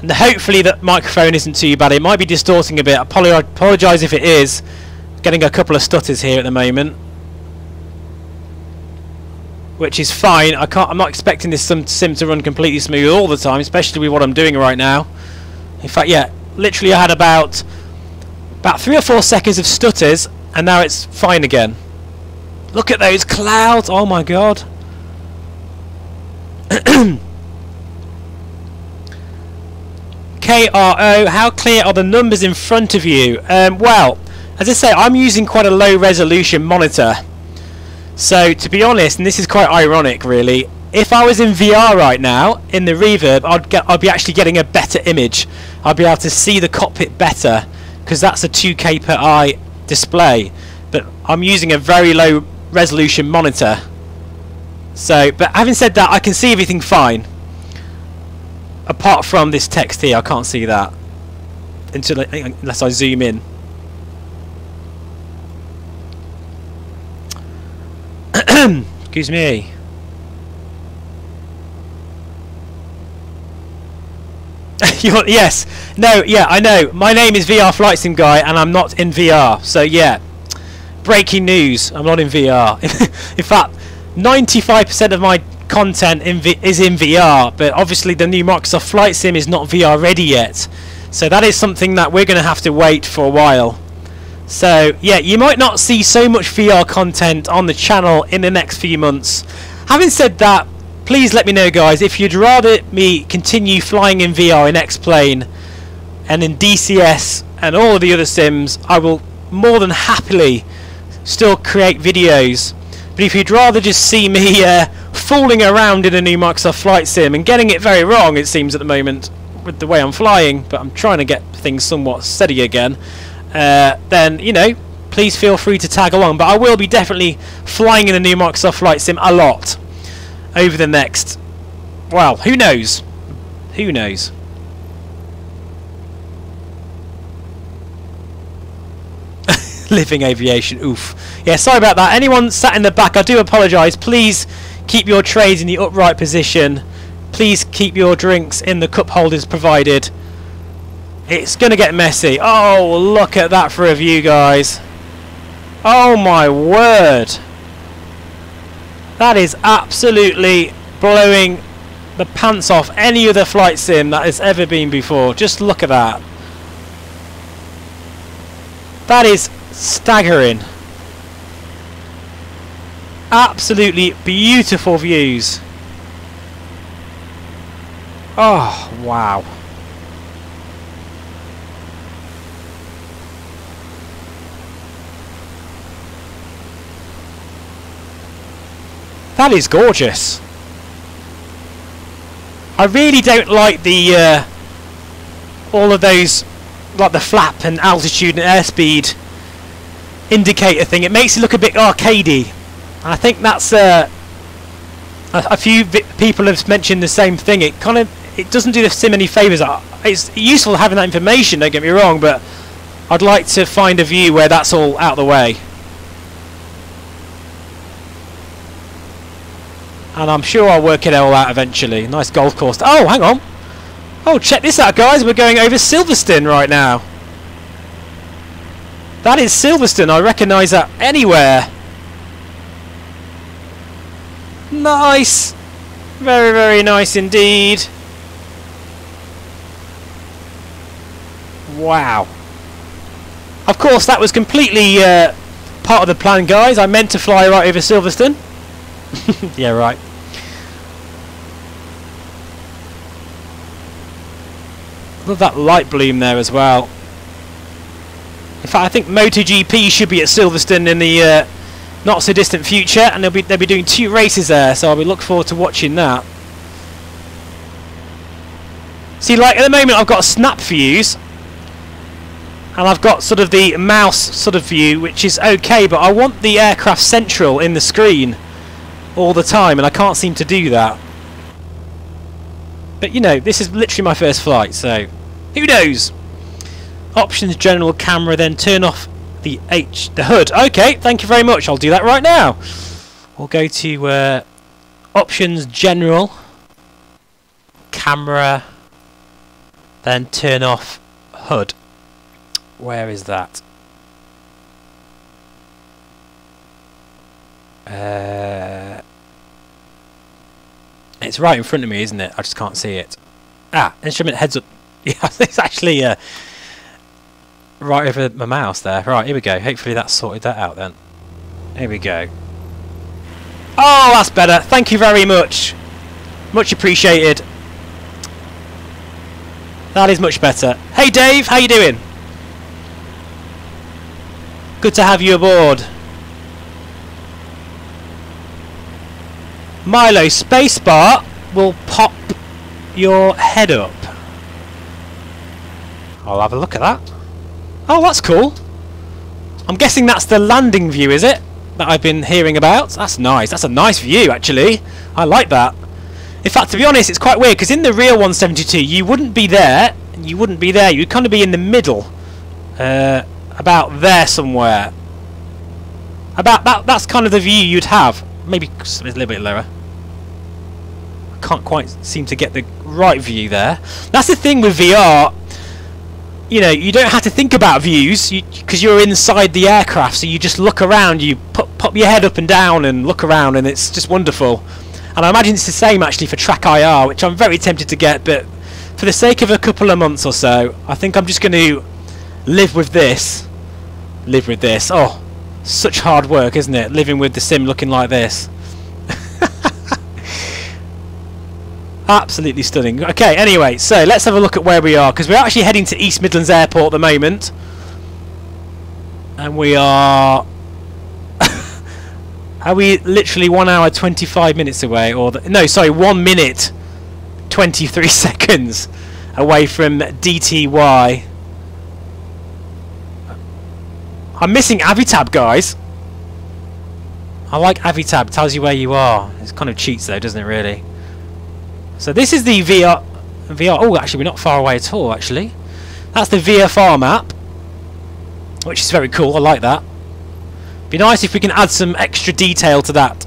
And hopefully that microphone isn't too bad. It might be distorting a bit. I apologise if it is. Getting a couple of stutters here at the moment. Which is fine. I can't. I'm not expecting this sim, sim to run completely smooth all the time, especially with what I'm doing right now. In fact, yeah, literally I had about about three or four seconds of stutters, and now it's fine again. Look at those clouds! Oh my god. KRO, how clear are the numbers in front of you? Um, well, as I say, I'm using quite a low resolution monitor. So, to be honest, and this is quite ironic really, if I was in VR right now, in the reverb, I'd, get, I'd be actually getting a better image. I'd be able to see the cockpit better, because that's a 2K per eye display. But I'm using a very low resolution monitor. So, but having said that, I can see everything fine. Apart from this text here, I can't see that. Until unless I zoom in. Excuse me. yes. No, yeah, I know. My name is VR Flight Sim Guy and I'm not in VR. So yeah. Breaking news. I'm not in VR. in fact, 95% of my content in is in VR, but obviously the new Microsoft Flight Sim is not VR ready yet. So that is something that we're going to have to wait for a while. So yeah, you might not see so much VR content on the channel in the next few months. Having said that, please let me know guys if you'd rather me continue flying in VR in X-Plane and in DCS and all of the other sims, I will more than happily still create videos. But if you'd rather just see me uh, fooling around in a new Microsoft Flight Sim and getting it very wrong, it seems at the moment, with the way I'm flying, but I'm trying to get things somewhat steady again, uh, then, you know, please feel free to tag along. But I will be definitely flying in a new Microsoft Flight Sim a lot over the next, well, who knows? Who knows? Living aviation, oof. Yeah, sorry about that. Anyone sat in the back, I do apologise. Please keep your trays in the upright position. Please keep your drinks in the cup holders provided. It's going to get messy. Oh, look at that for a view, guys. Oh my word. That is absolutely blowing the pants off any other flight sim that has ever been before. Just look at that. That is staggering. Absolutely beautiful views. Oh, wow. That is gorgeous. I really don't like the uh, all of those like the flap and altitude and airspeed indicator thing. It makes it look a bit arcadey. I think that's uh, a, a few people have mentioned the same thing. It kind of it doesn't do the sim any favours. It's useful having that information. Don't get me wrong, but I'd like to find a view where that's all out of the way. And I'm sure I'll work it all out eventually. Nice golf course. Oh, hang on. Oh, check this out, guys. We're going over Silverstone right now. That is Silverstone. I recognise that anywhere. Nice. Very, very nice indeed. Wow. Of course, that was completely uh, part of the plan, guys. I meant to fly right over Silverstone. yeah, right. Love that light bloom there as well. In fact, I think MotoGP should be at Silverstone in the uh, not so distant future, and they'll be they'll be doing two races there. So I'll be look forward to watching that. See, like at the moment, I've got snap views, and I've got sort of the mouse sort of view, which is okay, but I want the aircraft central in the screen all the time, and I can't seem to do that. But you know, this is literally my first flight, so who knows? Options general camera, then turn off the H the hood. Okay, thank you very much. I'll do that right now. We'll go to uh, options general camera, then turn off hood. Where is that? Uh, it's right in front of me, isn't it? I just can't see it. Ah, instrument heads up. Yeah, it's actually uh, right over my mouse there. Right, here we go. Hopefully that sorted that out then. Here we go. Oh, that's better. Thank you very much. Much appreciated. That is much better. Hey Dave, how you doing? Good to have you aboard. Milo, spacebar will pop your head up. I'll have a look at that. Oh, that's cool. I'm guessing that's the landing view, is it? That I've been hearing about. That's nice. That's a nice view, actually. I like that. In fact, to be honest, it's quite weird, because in the real 172, you wouldn't be there, and you wouldn't be there. You'd kind of be in the middle. Uh, about there somewhere. About that. That's kind of the view you'd have. Maybe a little bit lower. I can't quite seem to get the right view there. That's the thing with VR you know, you don't have to think about views because you, are inside the aircraft, so you just look around, you pop, pop your head up and down and look around, and it's just wonderful. And I imagine it's the same actually for Track IR, which I'm very tempted to get, but for the sake of a couple of months or so, I think I'm just going to live with this. Live with this. Oh, such hard work, isn't it? Living with the sim looking like this. Absolutely stunning. Okay, anyway, so let's have a look at where we are, because we're actually heading to East Midlands Airport at the moment. And we are... are we literally 1 hour 25 minutes away? or No, sorry, 1 minute 23 seconds away from DTY. I'm missing Avitab, guys. I like Avitab, tells you where you are. It kind of cheats though, doesn't it, really? So this is the VR... VR... Oh, actually, we're not far away at all, actually. That's the VFR map. Which is very cool. I like that. Be nice if we can add some extra detail to that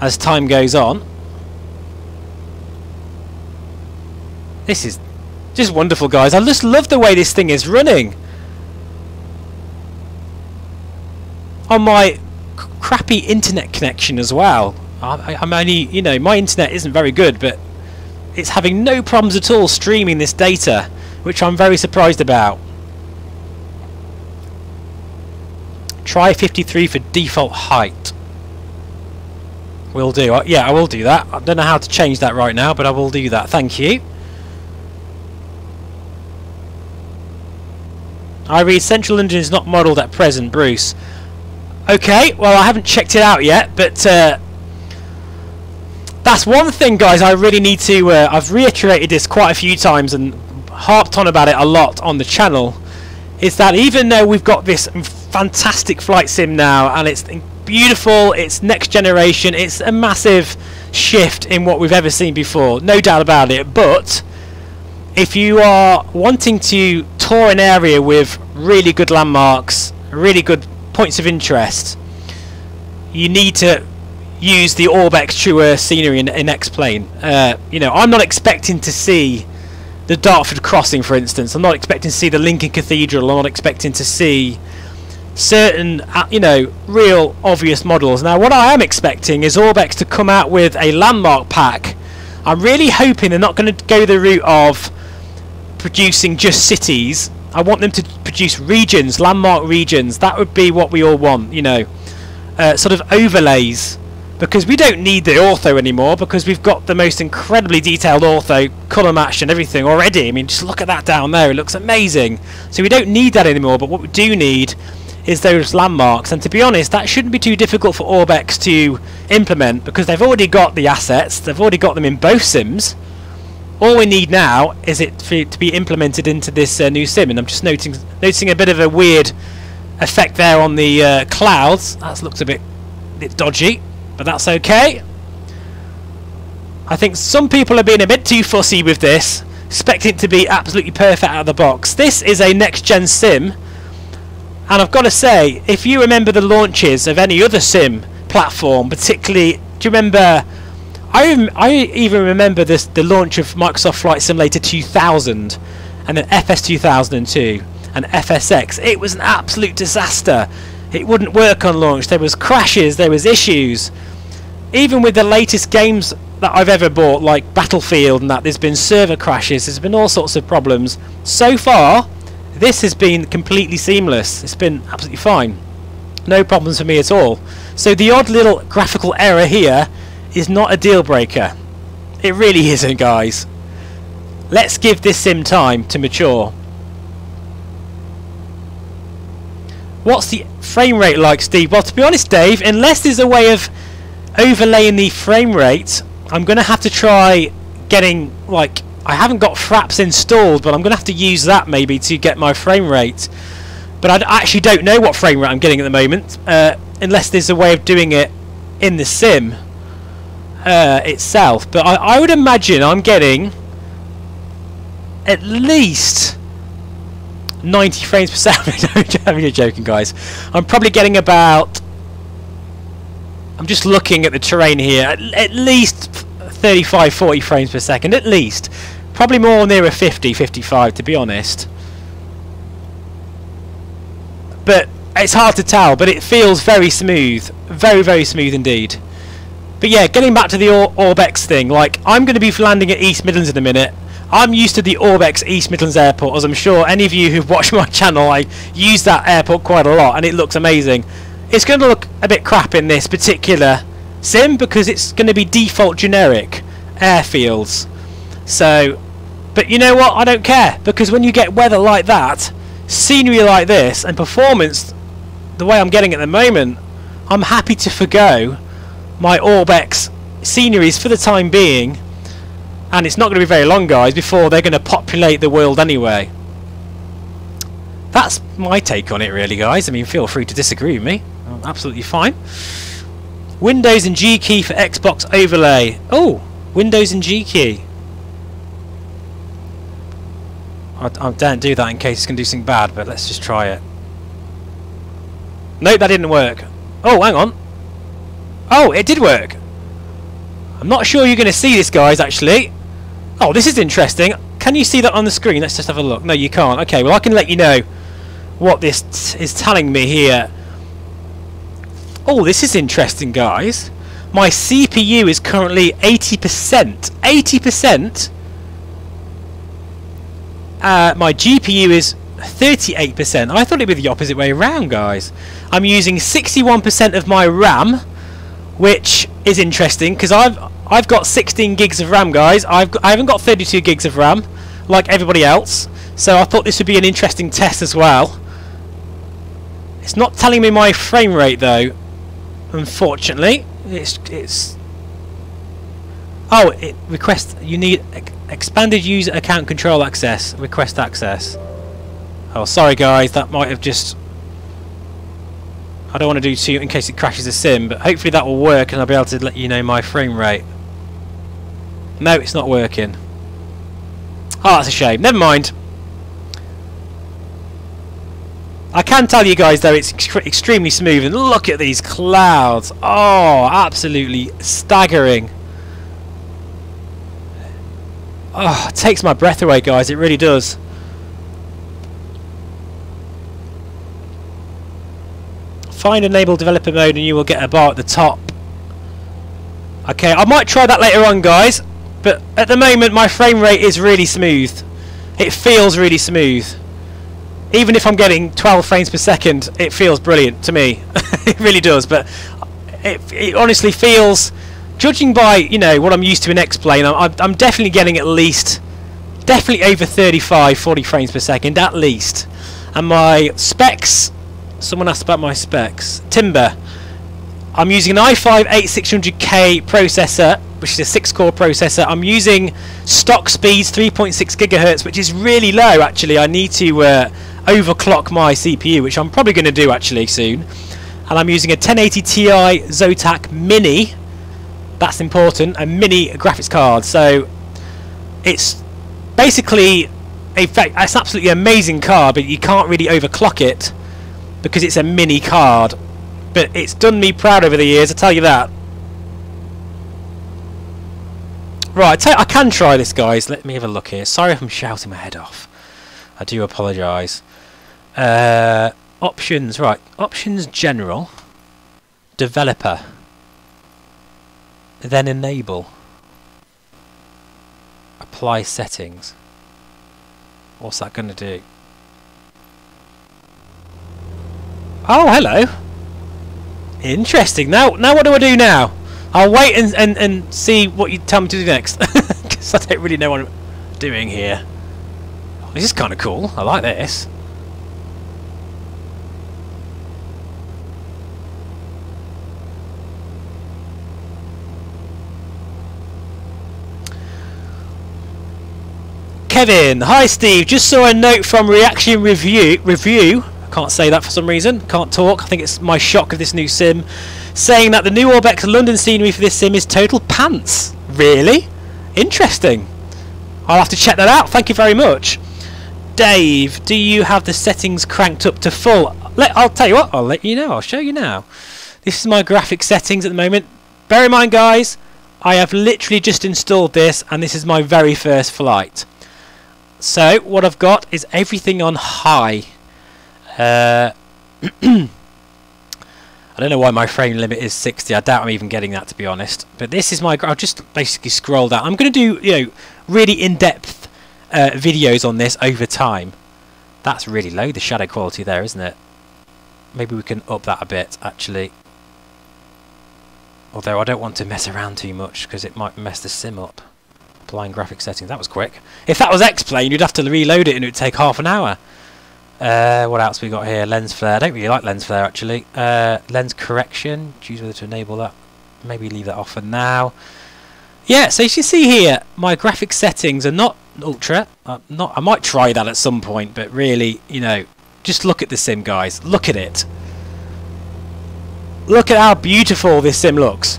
as time goes on. This is just wonderful, guys. I just love the way this thing is running. On my crappy internet connection as well. I, I'm only, you know, my internet isn't very good, but it's having no problems at all streaming this data, which I'm very surprised about. Try 53 for default height. Will do. Uh, yeah, I will do that. I don't know how to change that right now, but I will do that. Thank you. I read Central London is not modelled at present, Bruce. Okay, well I haven't checked it out yet, but uh, that's one thing, guys. I really need to. Uh, I've reiterated this quite a few times and harped on about it a lot on the channel. Is that even though we've got this fantastic flight sim now and it's beautiful, it's next generation, it's a massive shift in what we've ever seen before, no doubt about it. But if you are wanting to tour an area with really good landmarks, really good points of interest, you need to use the Orbx True Earth scenery in, in X-Plane. Uh, you know, I'm not expecting to see the Dartford Crossing, for instance. I'm not expecting to see the Lincoln Cathedral. I'm not expecting to see certain, uh, you know, real obvious models. Now, what I am expecting is Orbx to come out with a landmark pack. I'm really hoping they're not going to go the route of producing just cities. I want them to produce regions, landmark regions. That would be what we all want, you know. Uh, sort of overlays because we don't need the ortho anymore because we've got the most incredibly detailed ortho colour match and everything already. I mean just look at that down there it looks amazing. So we don't need that anymore but what we do need is those landmarks. And to be honest that shouldn't be too difficult for Orbx to implement because they've already got the assets they've already got them in both sims. All we need now is it to be implemented into this uh, new sim and I'm just noting, noticing a bit of a weird effect there on the uh, clouds. That looks a bit, a bit dodgy but that's okay. I think some people are being a bit too fussy with this, expecting it to be absolutely perfect out of the box. This is a next-gen sim, and I've got to say, if you remember the launches of any other sim platform, particularly, do you remember... I, I even remember this the launch of Microsoft Flight Simulator 2000 and then FS 2002 and FSX. It was an absolute disaster. It wouldn't work on launch. There was crashes, there was issues even with the latest games that I've ever bought, like Battlefield and that, there's been server crashes, there's been all sorts of problems. So far, this has been completely seamless. It's been absolutely fine. No problems for me at all. So the odd little graphical error here is not a deal breaker. It really isn't, guys. Let's give this sim time to mature. What's the frame rate like, Steve? Well, to be honest, Dave, unless there's a way of overlaying the frame rate, I'm going to have to try getting, like, I haven't got Fraps installed, but I'm going to have to use that maybe to get my frame rate. But I actually don't know what frame rate I'm getting at the moment, uh, unless there's a way of doing it in the sim uh, itself. But I, I would imagine I'm getting at least 90 frames per second. I'm only joking, guys. I'm probably getting about. I'm just looking at the terrain here. At, at, least 35, 40 frames per second. At least. Probably more nearer 50, 55, to be honest. But it's hard to tell, but it feels very smooth. Very, very smooth indeed. But yeah, getting back to the Or Orbx thing, like, I'm going to be landing at East Midlands in a minute. I'm used to the Orbx East Midlands Airport, as I'm sure any of you who've watched my channel, I use that airport quite a lot, and it looks amazing. It's going to look a bit crap in this particular sim, because it's going to be default generic airfields. So, but you know what? I don't care, because when you get weather like that, scenery like this, and performance the way I'm getting at the moment, I'm happy to forgo my Orbx sceneries for the time being and it's not going to be very long guys before they're going to populate the world anyway. That's my take on it really guys. I mean feel free to disagree with me. I'm absolutely fine. Windows and G key for Xbox overlay. Oh Windows and G key. I, I don't do that in case it's going to do something bad but let's just try it. Nope that didn't work. Oh hang on. Oh it did work. I'm not sure you're going to see this guys actually Oh, this is interesting. Can you see that on the screen? Let's just have a look. No, you can't. Okay, well I can let you know what this is telling me here. Oh, this is interesting, guys. My CPU is currently 80%. 80%? Uh, my GPU is 38%. I thought it'd be the opposite way around, guys. I'm using 61% of my RAM, which is interesting because I've I've got 16 gigs of RAM, guys. I've got, I haven't got 32 gigs of RAM, like everybody else. So I thought this would be an interesting test as well. It's not telling me my frame rate though, unfortunately. It's it's. Oh, it request you need expanded user account control access. Request access. Oh, sorry guys, that might have just I don't want to do too in case it crashes the sim, but hopefully that will work and I'll be able to let you know my frame rate. No, it's not working. Oh, that's a shame. Never mind. I can tell you guys though it's ex extremely smooth and look at these clouds. Oh, absolutely staggering. Oh, it takes my breath away guys, it really does. Find enable developer mode and you will get a bar at the top. Okay, I might try that later on guys. But at the moment my frame rate is really smooth. It feels really smooth. Even if I'm getting 12 frames per second, it feels brilliant to me. it really does, but it, it, honestly feels, judging by, you know, what I'm used to in X-Plane, I'm, I'm definitely getting at least, definitely over 35, 40 frames per second, at least. And my specs, someone asked about my specs. Timber, I'm using an i5-8600K processor, which is a 6-core processor. I'm using stock speeds 3.6 gigahertz, which is really low actually. I need to uh, overclock my CPU, which I'm probably going to do actually soon. And I'm using a 1080 Ti Zotac Mini. That's important, a mini graphics card. So it's basically a fact, it's absolutely amazing card, but you can't really overclock it because it's a mini card but it's done me proud over the years, I tell you that. Right, I can try this, guys. Let me have a look here. Sorry if I'm shouting my head off. I do apologise. Uh, options, right. Options General. Developer. Then Enable. Apply Settings. What's that going to do? Oh, hello. Interesting. Now, now what do I do now? I'll wait and, and, and see what you tell me to do next. Because I don't really know what... I'm... doing here. Oh, this is kind of cool. I like this. Kevin, hi Steve. Just saw a note from Reaction Review. Review. Can't say that for some reason. Can't talk. I think it's my shock of this new sim, saying that the new Orbx London scenery for this sim is total pants. Really? Interesting. I'll have to check that out. Thank you very much. Dave, do you have the settings cranked up to full? Let, I'll tell you what. I'll let you know. I'll show you now. This is my graphic settings at the moment. Bear in mind, guys, I have literally just installed this, and this is my very first flight. So what I've got is everything on high. Uh, I don't know why my frame limit is 60. I doubt I'm even getting that to be honest. But this is my. I'll just basically scroll down. I'm going to do you know really in-depth uh, videos on this over time. That's really low. The shadow quality there, isn't it? Maybe we can up that a bit actually. Although I don't want to mess around too much because it might mess the sim up. Applying graphic settings. That was quick. If that was X-Plane, you'd have to reload it and it would take half an hour. Uh, what else we got here? Lens flare. I don't really like lens flare actually. Uh, lens correction. Choose whether to enable that. Maybe leave that off for now. Yeah, so as you see here, my graphic settings are not ultra. Uh, not. I might try that at some point, but really, you know, just look at the sim, guys. Look at it. Look at how beautiful this sim looks.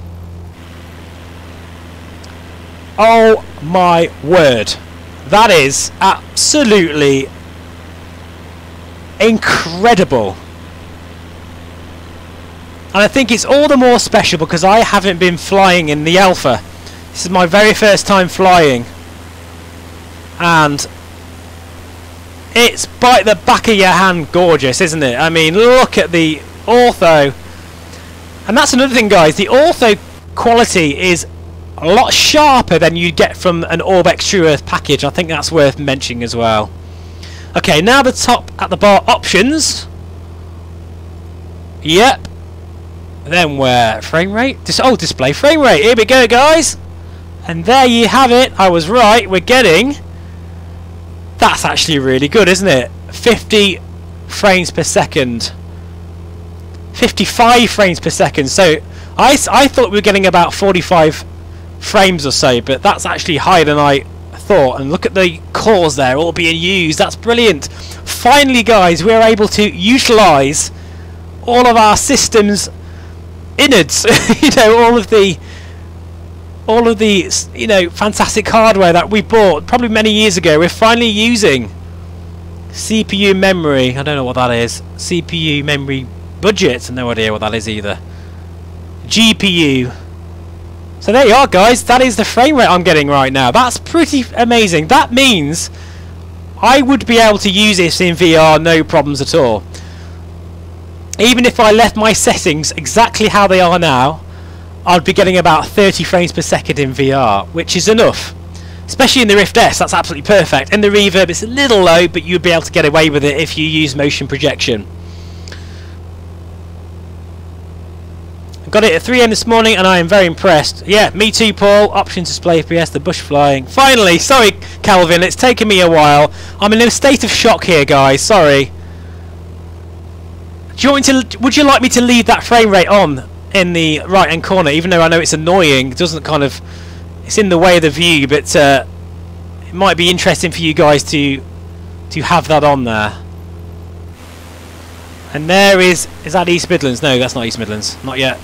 Oh my word. That is absolutely incredible. And I think it's all the more special because I haven't been flying in the Alpha. This is my very first time flying. And it's by the back of your hand gorgeous, isn't it? I mean, look at the ortho. And that's another thing, guys. The ortho quality is a lot sharper than you'd get from an Orbx True Earth package. I think that's worth mentioning as well. Okay, now the top at the bar options. Yep. Then where? Frame rate? Dis oh, display frame rate. Here we go, guys. And there you have it. I was right. We're getting... That's actually really good, isn't it? 50 frames per second. 55 frames per second. So I, I thought we were getting about 45 frames or so, but that's actually higher than I thought. And look at the cores there, all being used. That's brilliant. Finally, guys, we're able to utilise all of our systems innards. you know, all of the all of the you know fantastic hardware that we bought probably many years ago. We're finally using CPU memory. I don't know what that is. CPU memory budget. No idea what that is either. GPU. So there you are guys, that is the frame rate I'm getting right now. That's pretty amazing. That means I would be able to use this in VR no problems at all. Even if I left my settings exactly how they are now, I'd be getting about 30 frames per second in VR, which is enough. Especially in the Rift S, that's absolutely perfect. In the Reverb, it's a little low, but you'd be able to get away with it if you use motion projection. Got it at 3am this morning and I am very impressed. Yeah, me too, Paul. Option display FPS, the bush flying. Finally! Sorry, Calvin, it's taken me a while. I'm in a state of shock here, guys. Sorry. Do you want me to, would you like me to leave that frame rate on in the right hand corner, even though I know it's annoying? It doesn't kind of... It's in the way of the view, but uh, it might be interesting for you guys to to have that on there. And there is... Is that East Midlands? No, that's not East Midlands. Not yet.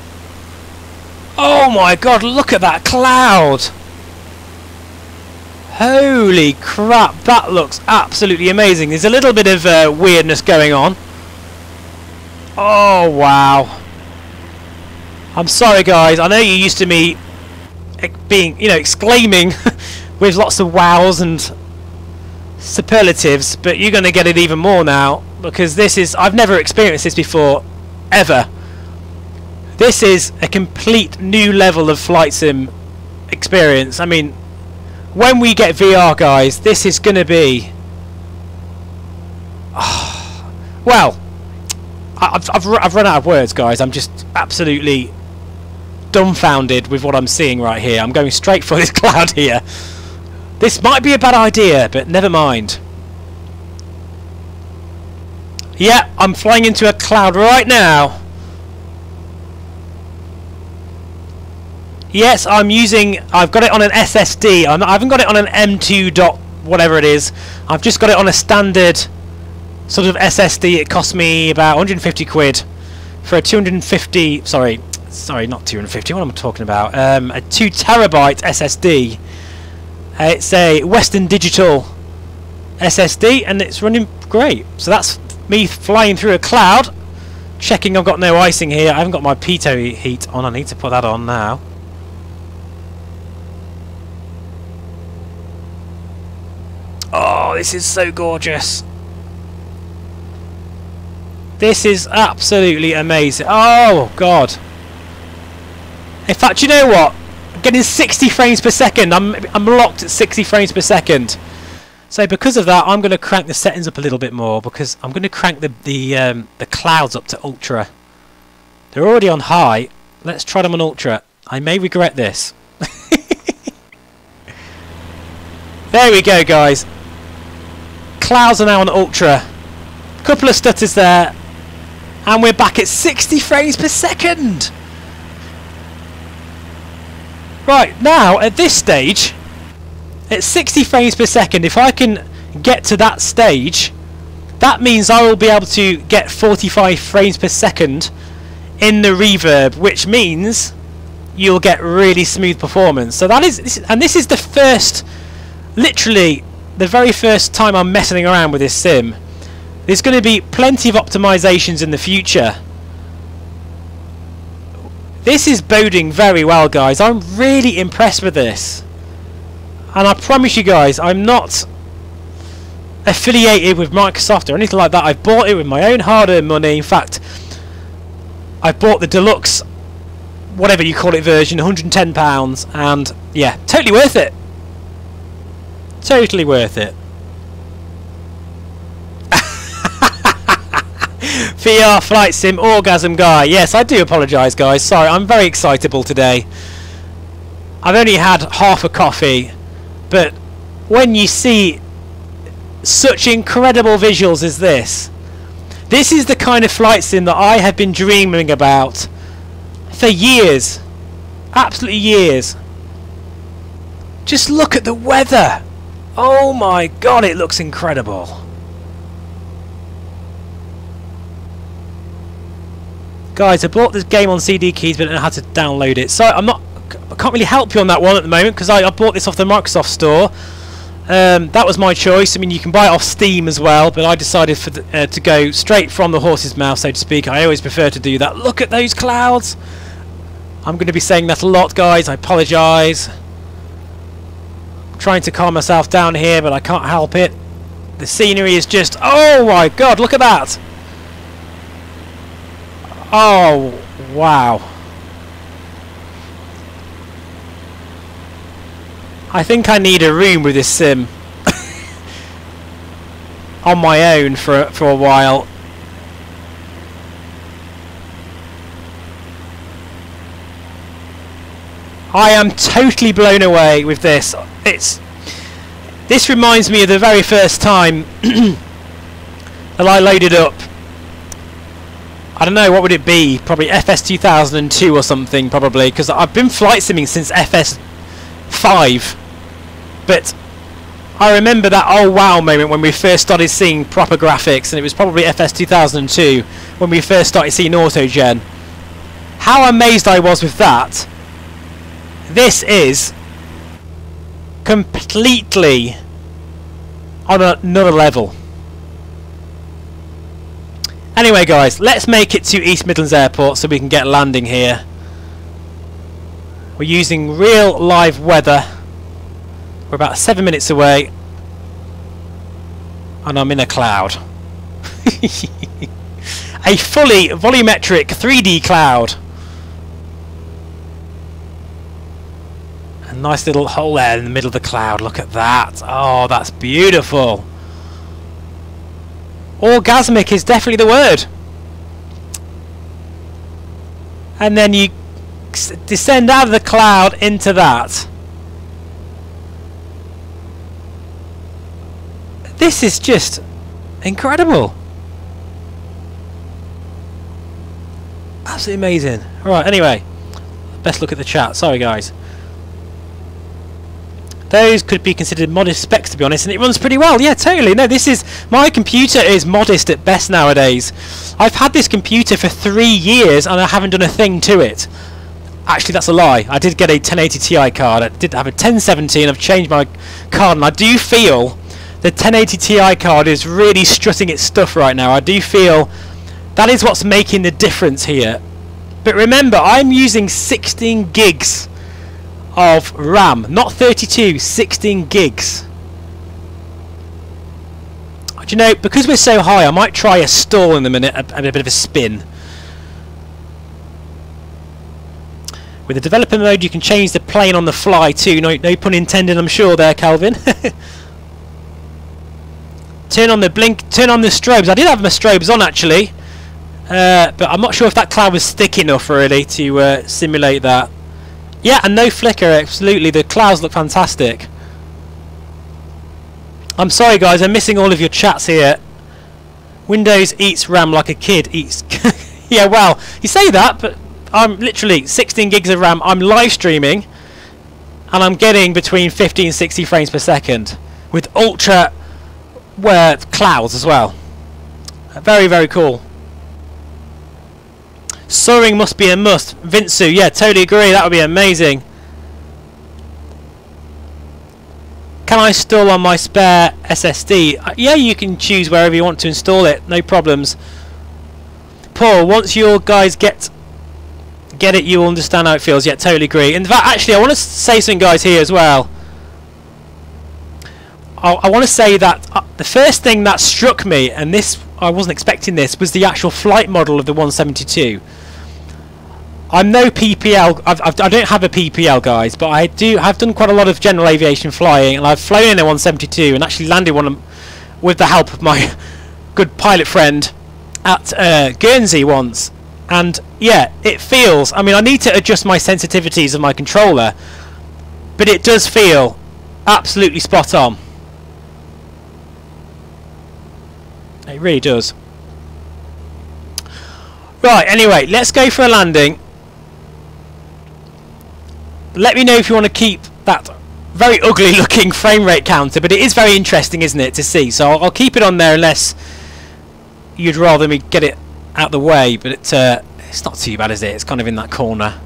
Oh my god, look at that cloud! Holy crap, that looks absolutely amazing. There's a little bit of uh, weirdness going on. Oh, wow. I'm sorry, guys. I know you're used to me being, you know, exclaiming with lots of wows and superlatives, but you're going to get it even more now because this is... I've never experienced this before, ever. This is a complete new level of flight sim experience. I mean, when we get VR, guys, this is going to be... Oh, well, I've, I've, I've run out of words, guys. I'm just absolutely dumbfounded with what I'm seeing right here. I'm going straight for this cloud here. This might be a bad idea, but never mind. Yeah, I'm flying into a cloud right now. Yes, I'm using... I've got it on an SSD. I'm, I haven't got it on an M2 dot whatever it is. I've just got it on a standard sort of SSD. It cost me about 150 quid for a 250... Sorry, sorry, not 250. What am I talking about? Um, a 2 terabyte SSD. it's a Western Digital SSD, and it's running great. So that's me flying through a cloud, checking I've got no icing here. I haven't got my pitot heat on. I need to put that on now. Oh, this is so gorgeous. This is absolutely amazing. Oh, God. In fact, you know what? I'm getting 60 frames per second. I'm, I'm locked at 60 frames per second. So because of that, I'm going to crank the settings up a little bit more because I'm going to crank the the um, the clouds up to ultra. They're already on high. Let's try them on ultra. I may regret this. there we go, guys. Clouds are now on ultra. Couple of stutters there, and we're back at 60 frames per second. Right now, at this stage, at 60 frames per second, if I can get to that stage, that means I will be able to get 45 frames per second in the reverb, which means you'll get really smooth performance. So that is, and this is the first, literally, the very first time I'm messing around with this sim. There's going to be plenty of optimizations in the future. This is boding very well, guys. I'm really impressed with this. And I promise you guys, I'm not affiliated with Microsoft or anything like that. I've bought it with my own hard-earned money. In fact, I bought the deluxe, whatever you call it version, £110, and yeah, totally worth it. Totally worth it. VR Flight Sim Orgasm Guy. Yes, I do apologise, guys. Sorry, I'm very excitable today. I've only had half a coffee but when you see such incredible visuals as this, this is the kind of flight sim that I have been dreaming about for years. Absolutely years. Just look at the weather. Oh my god, it looks incredible. Guys, I bought this game on CD keys but I don't know how to download it. So I'm not I can't really help you on that one at the moment because I, I, bought this off the Microsoft store. Um, that was my choice. I mean, you can buy it off Steam as well, but I decided the, uh, to go straight from the horse's mouth, so to speak. I always prefer to do that. Look at those clouds! I'm going to be saying that a lot, guys. I apologise. Trying to calm myself down here, but I can't help it. The scenery is just... Oh my god, look at that! Oh, wow. I think I need a room with this sim on my own for for a while. I am totally blown away with this. It's this reminds me of the very first time that I loaded up. I don't know what would it be? Probably FS 2002 or something. Probably because I've been flight simming since FS 5 but I remember that oh wow moment when we first started seeing proper graphics, and it was probably FS 2002 when we first started seeing autogen. How amazed I was with that. This is completely on another level. Anyway guys, let's make it to East Midlands Airport so we can get landing here. We're using real live weather we're about seven minutes away and I'm in a cloud. a fully volumetric 3D cloud. Nice little hole there in the middle of the cloud. Look at that. Oh, that's beautiful. Orgasmic is definitely the word. And then you descend out of the cloud into that. This is just incredible. Absolutely amazing. Right, anyway. Best look at the chat. Sorry, guys. Those could be considered modest specs, to be honest, and it runs pretty well. Yeah, totally. No, this is... My computer is modest at best nowadays. I've had this computer for three years, and I haven't done a thing to it. Actually, that's a lie. I did get a 1080 Ti card. I did have a 1070, and I've changed my card, and I do feel the 1080 Ti card is really strutting its stuff right now. I do feel that is what's making the difference here. But remember, I'm using 16 gigs of RAM, not 32, 16 gigs. Do you know, because we're so high, I might try a stall in a minute and a bit of a spin. With the developer mode, you can change the plane on the fly too. No, no pun intended, I'm sure there, Calvin. turn on the blink, turn on the strobes. I did have my strobes on actually. Uh, but I'm not sure if that cloud was thick enough really to uh, simulate that. Yeah, and no flicker, absolutely. The clouds look fantastic. I'm sorry guys, I'm missing all of your chats here. Windows eats RAM like a kid eats... yeah, well, you say that, but I'm literally 16 gigs of RAM. I'm live streaming, and I'm getting between 50 and 60 frames per second with ultra where clouds as well. Very, very cool. Soaring must be a must. Vinsu, yeah, totally agree. That would be amazing. Can I install on my spare SSD? Uh, yeah, you can choose wherever you want to install it. No problems. Paul, once your guys get get it, you'll understand how it feels. Yeah, totally agree. In fact, actually, I want to say something, guys, here as well. I, I want to say that uh, the first thing that struck me, and this I wasn't expecting this, was the actual flight model of the 172. I'm no PPL. I've, I've, I do not have a PPL, guys, but I do. I've done quite a lot of general aviation flying, and I've flown in a 172 and actually landed one with the help of my good pilot friend at uh, Guernsey once. And yeah, it feels. I mean, I need to adjust my sensitivities of my controller, but it does feel absolutely spot on. It really does. Right, anyway, let's go for a landing. Let me know if you want to keep that very ugly looking frame rate counter, but it is very interesting, isn't it, to see. So I'll, I'll keep it on there unless you'd rather me get it out of the way, but it, uh, it's not too bad, is it? It's kind of in that corner.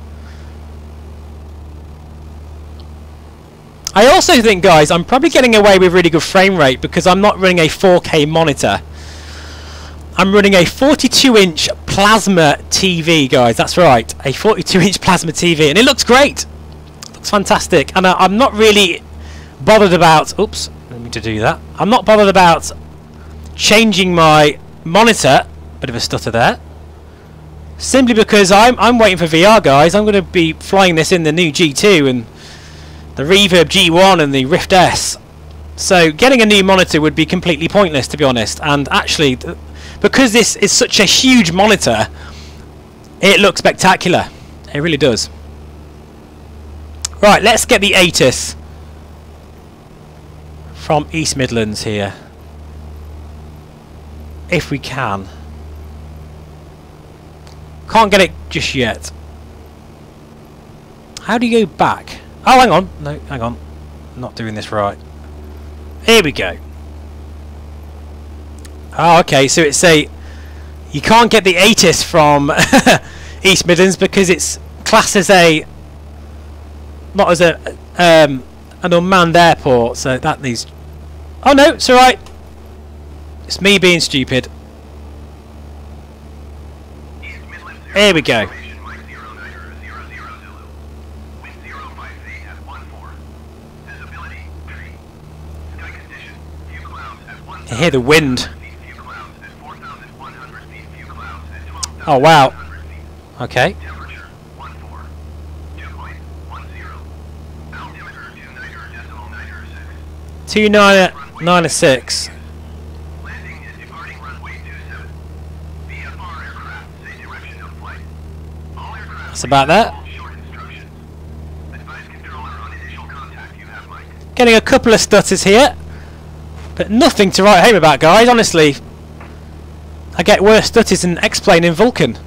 I also think, guys, I'm probably getting away with really good frame rate because I'm not running a 4K monitor. I'm running a 42-inch plasma TV, guys. That's right, a 42-inch plasma TV, and it looks great. Looks fantastic, and I, am not really bothered about. Oops, let me to do that. I'm not bothered about changing my monitor. Bit of a stutter there. Simply because I'm I'm waiting for VR, guys. I'm going to be flying this in the new G2 and the Reverb G1 and the Rift S. So getting a new monitor would be completely pointless, to be honest. And actually, because this is such a huge monitor, it looks spectacular. It really does. Right, let's get the ATIS from East Midlands here. If we can. Can't get it just yet. How do you go back? Oh, hang on. No, hang on. Not doing this right. Here we go. Oh, okay. So it's a you can't get the ATIS from East Midlands because it's classed as a not as a um, an unmanned airport. So that needs. Oh no, it's all right. It's me being stupid. Here we go. I hear the wind. Oh wow. Okay. Two nine nine six. That's about that. Getting a couple of stutters here. But nothing to write home about, guys, honestly. I get worse stutters than X-Plane in Vulkan.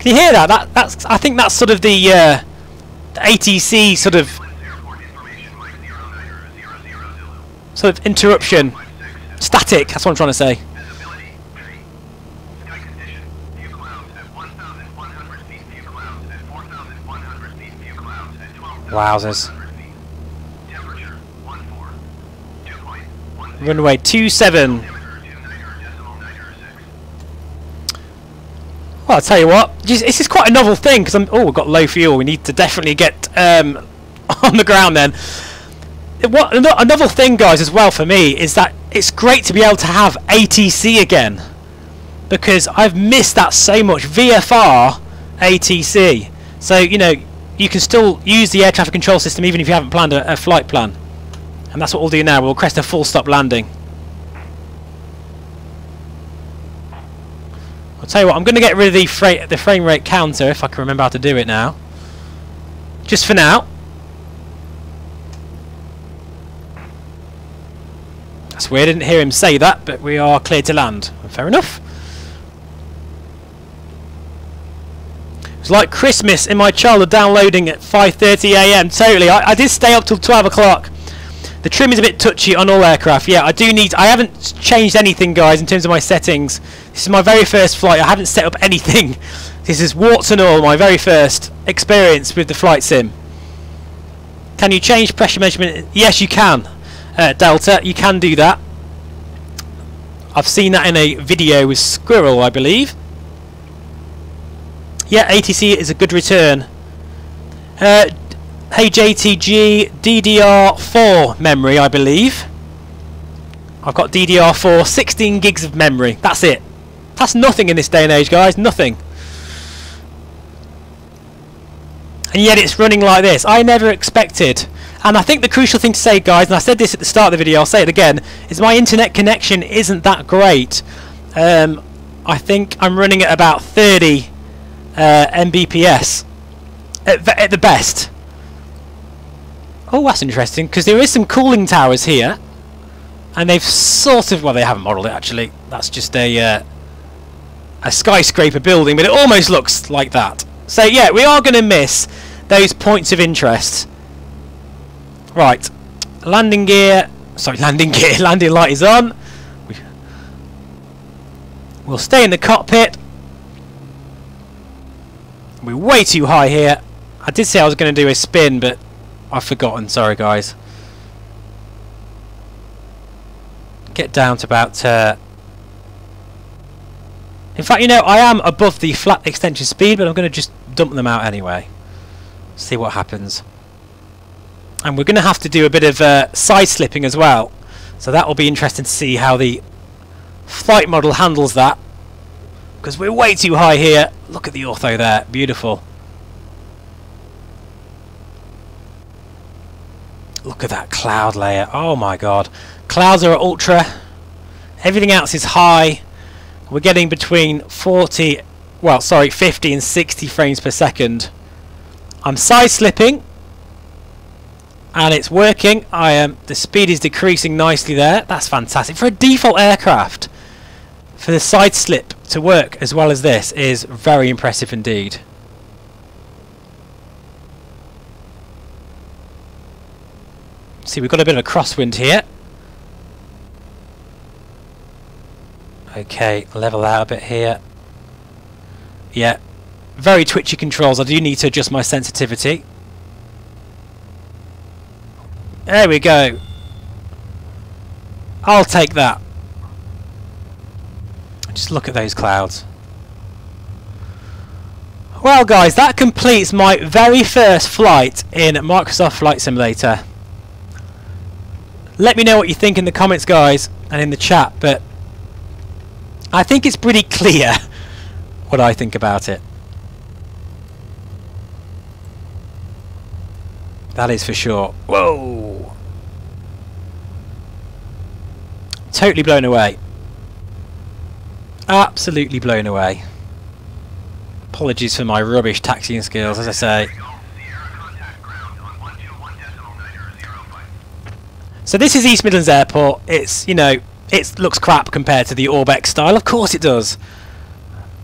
Can you hear that? That that's I think that's sort of the, uh, the ATC sort of sort of interruption. Static, that's what I'm trying to say. Wowzers. Runway 27. Well, I'll tell you what, this is quite a novel thing because I'm. Oh, we've got low fuel. We need to definitely get um, on the ground then. What a novel thing, guys, as well for me is that it's great to be able to have ATC again because I've missed that so much. VFR, ATC. So you know, you can still use the air traffic control system even if you haven't planned a, a flight plan. And that's what we'll do now. We'll crest a full stop landing. I'll tell you what, I'm going to get rid of the, fra the frame rate counter if I can remember how to do it now. Just for now. That's weird, I didn't hear him say that, but we are clear to land. Fair enough. It's like Christmas in my childhood downloading at 5.30am. Totally. I, I did stay up till 12 o'clock. The trim is a bit touchy on all aircraft. Yeah, I do need... I haven't changed anything, guys, in terms of my settings. This is my very first flight. I haven't set up anything. This is warts and all my very first experience with the flight sim. Can you change pressure measurement? Yes, you can. Uh, Delta, you can do that. I've seen that in a video with Squirrel, I believe. Yeah, ATC is a good return. Uh, hey JTG, DDR4 memory, I believe. I've got DDR4, 16 gigs of memory. That's it. That's nothing in this day and age, guys. Nothing. And yet it's running like this. I never expected. And I think the crucial thing to say, guys, and I said this at the start of the video, I'll say it again, is my internet connection isn't that great. Um, I think I'm running at about 30 uh, Mbps at, at the best. Oh, that's interesting, because there is some cooling towers here. And they've sort of, well, they haven't modelled it, actually. That's just a, uh, a skyscraper building, but it almost looks like that. So, yeah, we are going to miss those points of interest. Right. Landing gear. Sorry, landing gear. landing light is on. We'll stay in the cockpit. We're way too high here. I did say I was going to do a spin, but I've forgotten. Sorry, guys. Get down to about... Uh, in fact, you know, I am above the flat extension speed, but I'm going to just dump them out anyway. See what happens. And we're going to have to do a bit of uh, side slipping as well. So that will be interesting to see how the flight model handles that because we're way too high here. Look at the ortho there, beautiful. Look at that cloud layer, oh my god. Clouds are at ultra, everything else is high. We're getting between 40, well sorry, 50 and 60 frames per second. I'm side slipping and it's working. I am the speed is decreasing nicely there. That's fantastic for a default aircraft for the side slip to work as well as this is very impressive indeed. See, we've got a bit of a crosswind here. Okay, level out a bit here. Yeah, very twitchy controls. I do need to adjust my sensitivity. There we go. I'll take that. Just look at those clouds. Well guys, that completes my very first flight in Microsoft Flight Simulator. Let me know what you think in the comments guys and in the chat, but I think it's pretty clear what I think about it. That is for sure. Whoa! Totally blown away. Absolutely blown away. Apologies for my rubbish taxiing skills, as I say. So this is East Midlands Airport. It's, you know, it looks crap compared to the Orbx style. Of course it does.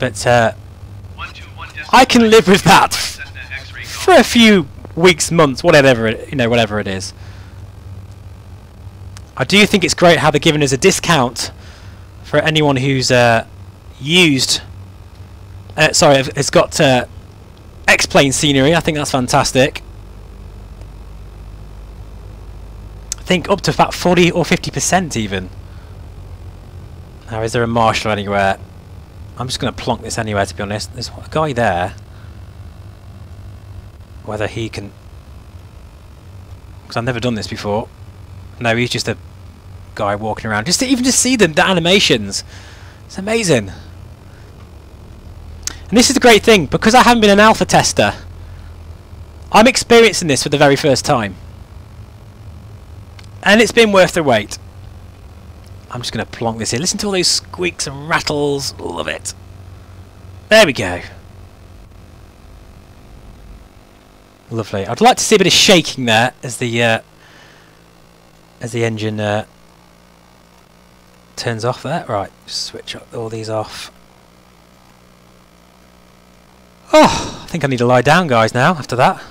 But uh, I can live with that for a few weeks, months, whatever it, you know, whatever it is. I do think it's great how they're giving us a discount for anyone who's uh, used. Uh, sorry, it's got uh, X-plane scenery. I think that's fantastic. I think up to about 40 or 50% even. Now, is there a marshal anywhere? I'm just going to plonk this anywhere, to be honest. There's a guy there. Whether he can... Because I've never done this before. No, he's just a guy walking around. Just to even just see them, the animations. It's amazing. And this is the great thing, because I haven't been an alpha tester, I'm experiencing this for the very first time. And it's been worth the wait. I'm just going to plonk this in. Listen to all those squeaks and rattles. Love it. There we go. Lovely. I'd like to see a bit of shaking there as the uh, as the engine uh, turns off there. Right, switch all these off. Oh, I think I need to lie down, guys, now, after that.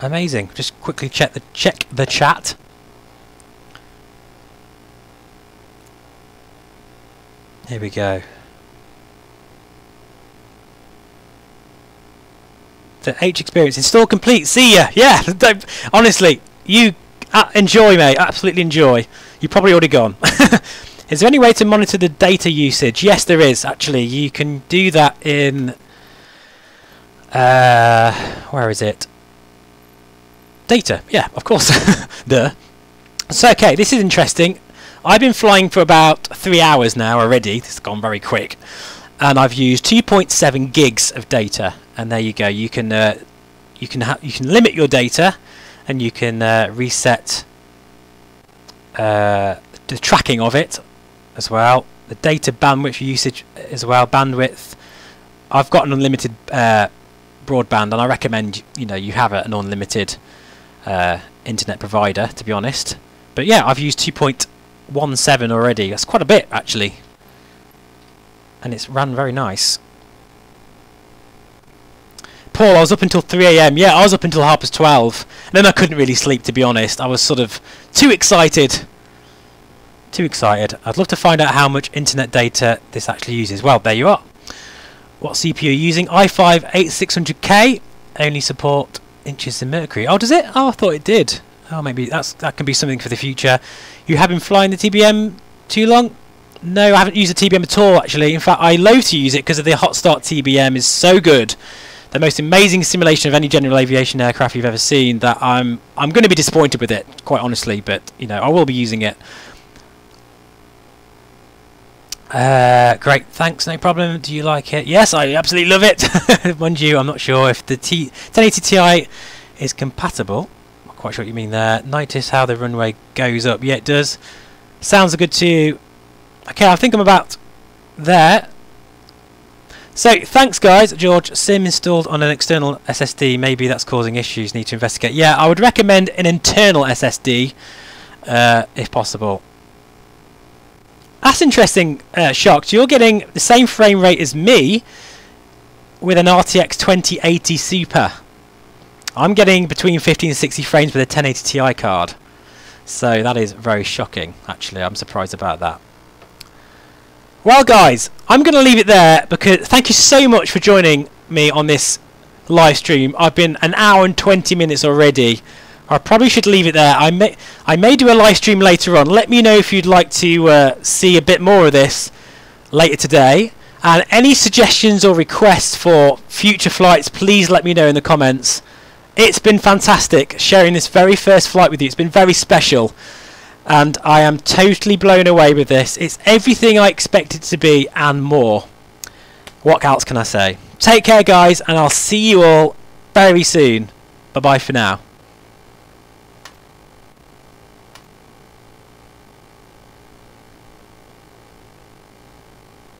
Amazing. Just quickly check the check the chat. Here we go. The H experience install complete. See ya. Yeah. Honestly, you uh, enjoy, mate. Absolutely enjoy. You're probably already gone. is there any way to monitor the data usage? Yes, there is. Actually, you can do that in. Uh, where is it? Data. Yeah, of course. Duh. So, okay, this is interesting. I've been flying for about three hours now already. This has gone very quick. And I've used 2.7 gigs of data. And there you go. You can uh, you can you can limit your data and you can uh, reset uh, the tracking of it as well the data bandwidth usage as well bandwidth I've got an unlimited uh, broadband and I recommend you know you have an unlimited uh, internet provider to be honest but yeah I've used 2.17 already that's quite a bit actually and it's ran very nice Paul, I was up until 3am. Yeah, I was up until half past 12. And then I couldn't really sleep, to be honest. I was sort of too excited. Too excited. I'd love to find out how much internet data this actually uses. Well, there you are. What CPU are you using? i5 8600K. Only support inches in mercury. Oh, does it? Oh, I thought it did. Oh, maybe that's that can be something for the future. You have been flying the TBM too long? No, I haven't used the TBM at all, actually. In fact, I loathe to use it because of the Hot Start TBM is so good the most amazing simulation of any general aviation aircraft you've ever seen that I'm I'm going to be disappointed with it quite honestly but you know I will be using it uh, great. Thanks. No problem. Do you like it? Yes I absolutely love it. Mind you I'm not sure if the T 1080 Ti is compatible. I'm not quite sure what you mean there. Notice how the runway goes up. Yeah it does. Sounds good to you. Okay I think I'm about there. So, thanks guys. George, SIM installed on an external SSD. Maybe that's causing issues. Need to investigate. Yeah, I would recommend an internal SSD, uh, if possible. That's interesting, uh, Shocked. You're getting the same frame rate as me with an RTX 2080 Super. I'm getting between 50 and 60 frames with a 1080 Ti card. So that is very shocking, actually. I'm surprised about that. Well, guys, I'm going to leave it there because thank you so much for joining me on this live stream. I've been an hour and 20 minutes already. I probably should leave it there. I may I may do a live stream later on. Let me know if you'd like to uh, see a bit more of this later today. And any suggestions or requests for future flights, please let me know in the comments. It's been fantastic sharing this very first flight with you. It's been very special and I am totally blown away with this. It's everything I expected to be and more. What else can I say? Take care, guys, and I'll see you all very soon. Bye bye for now.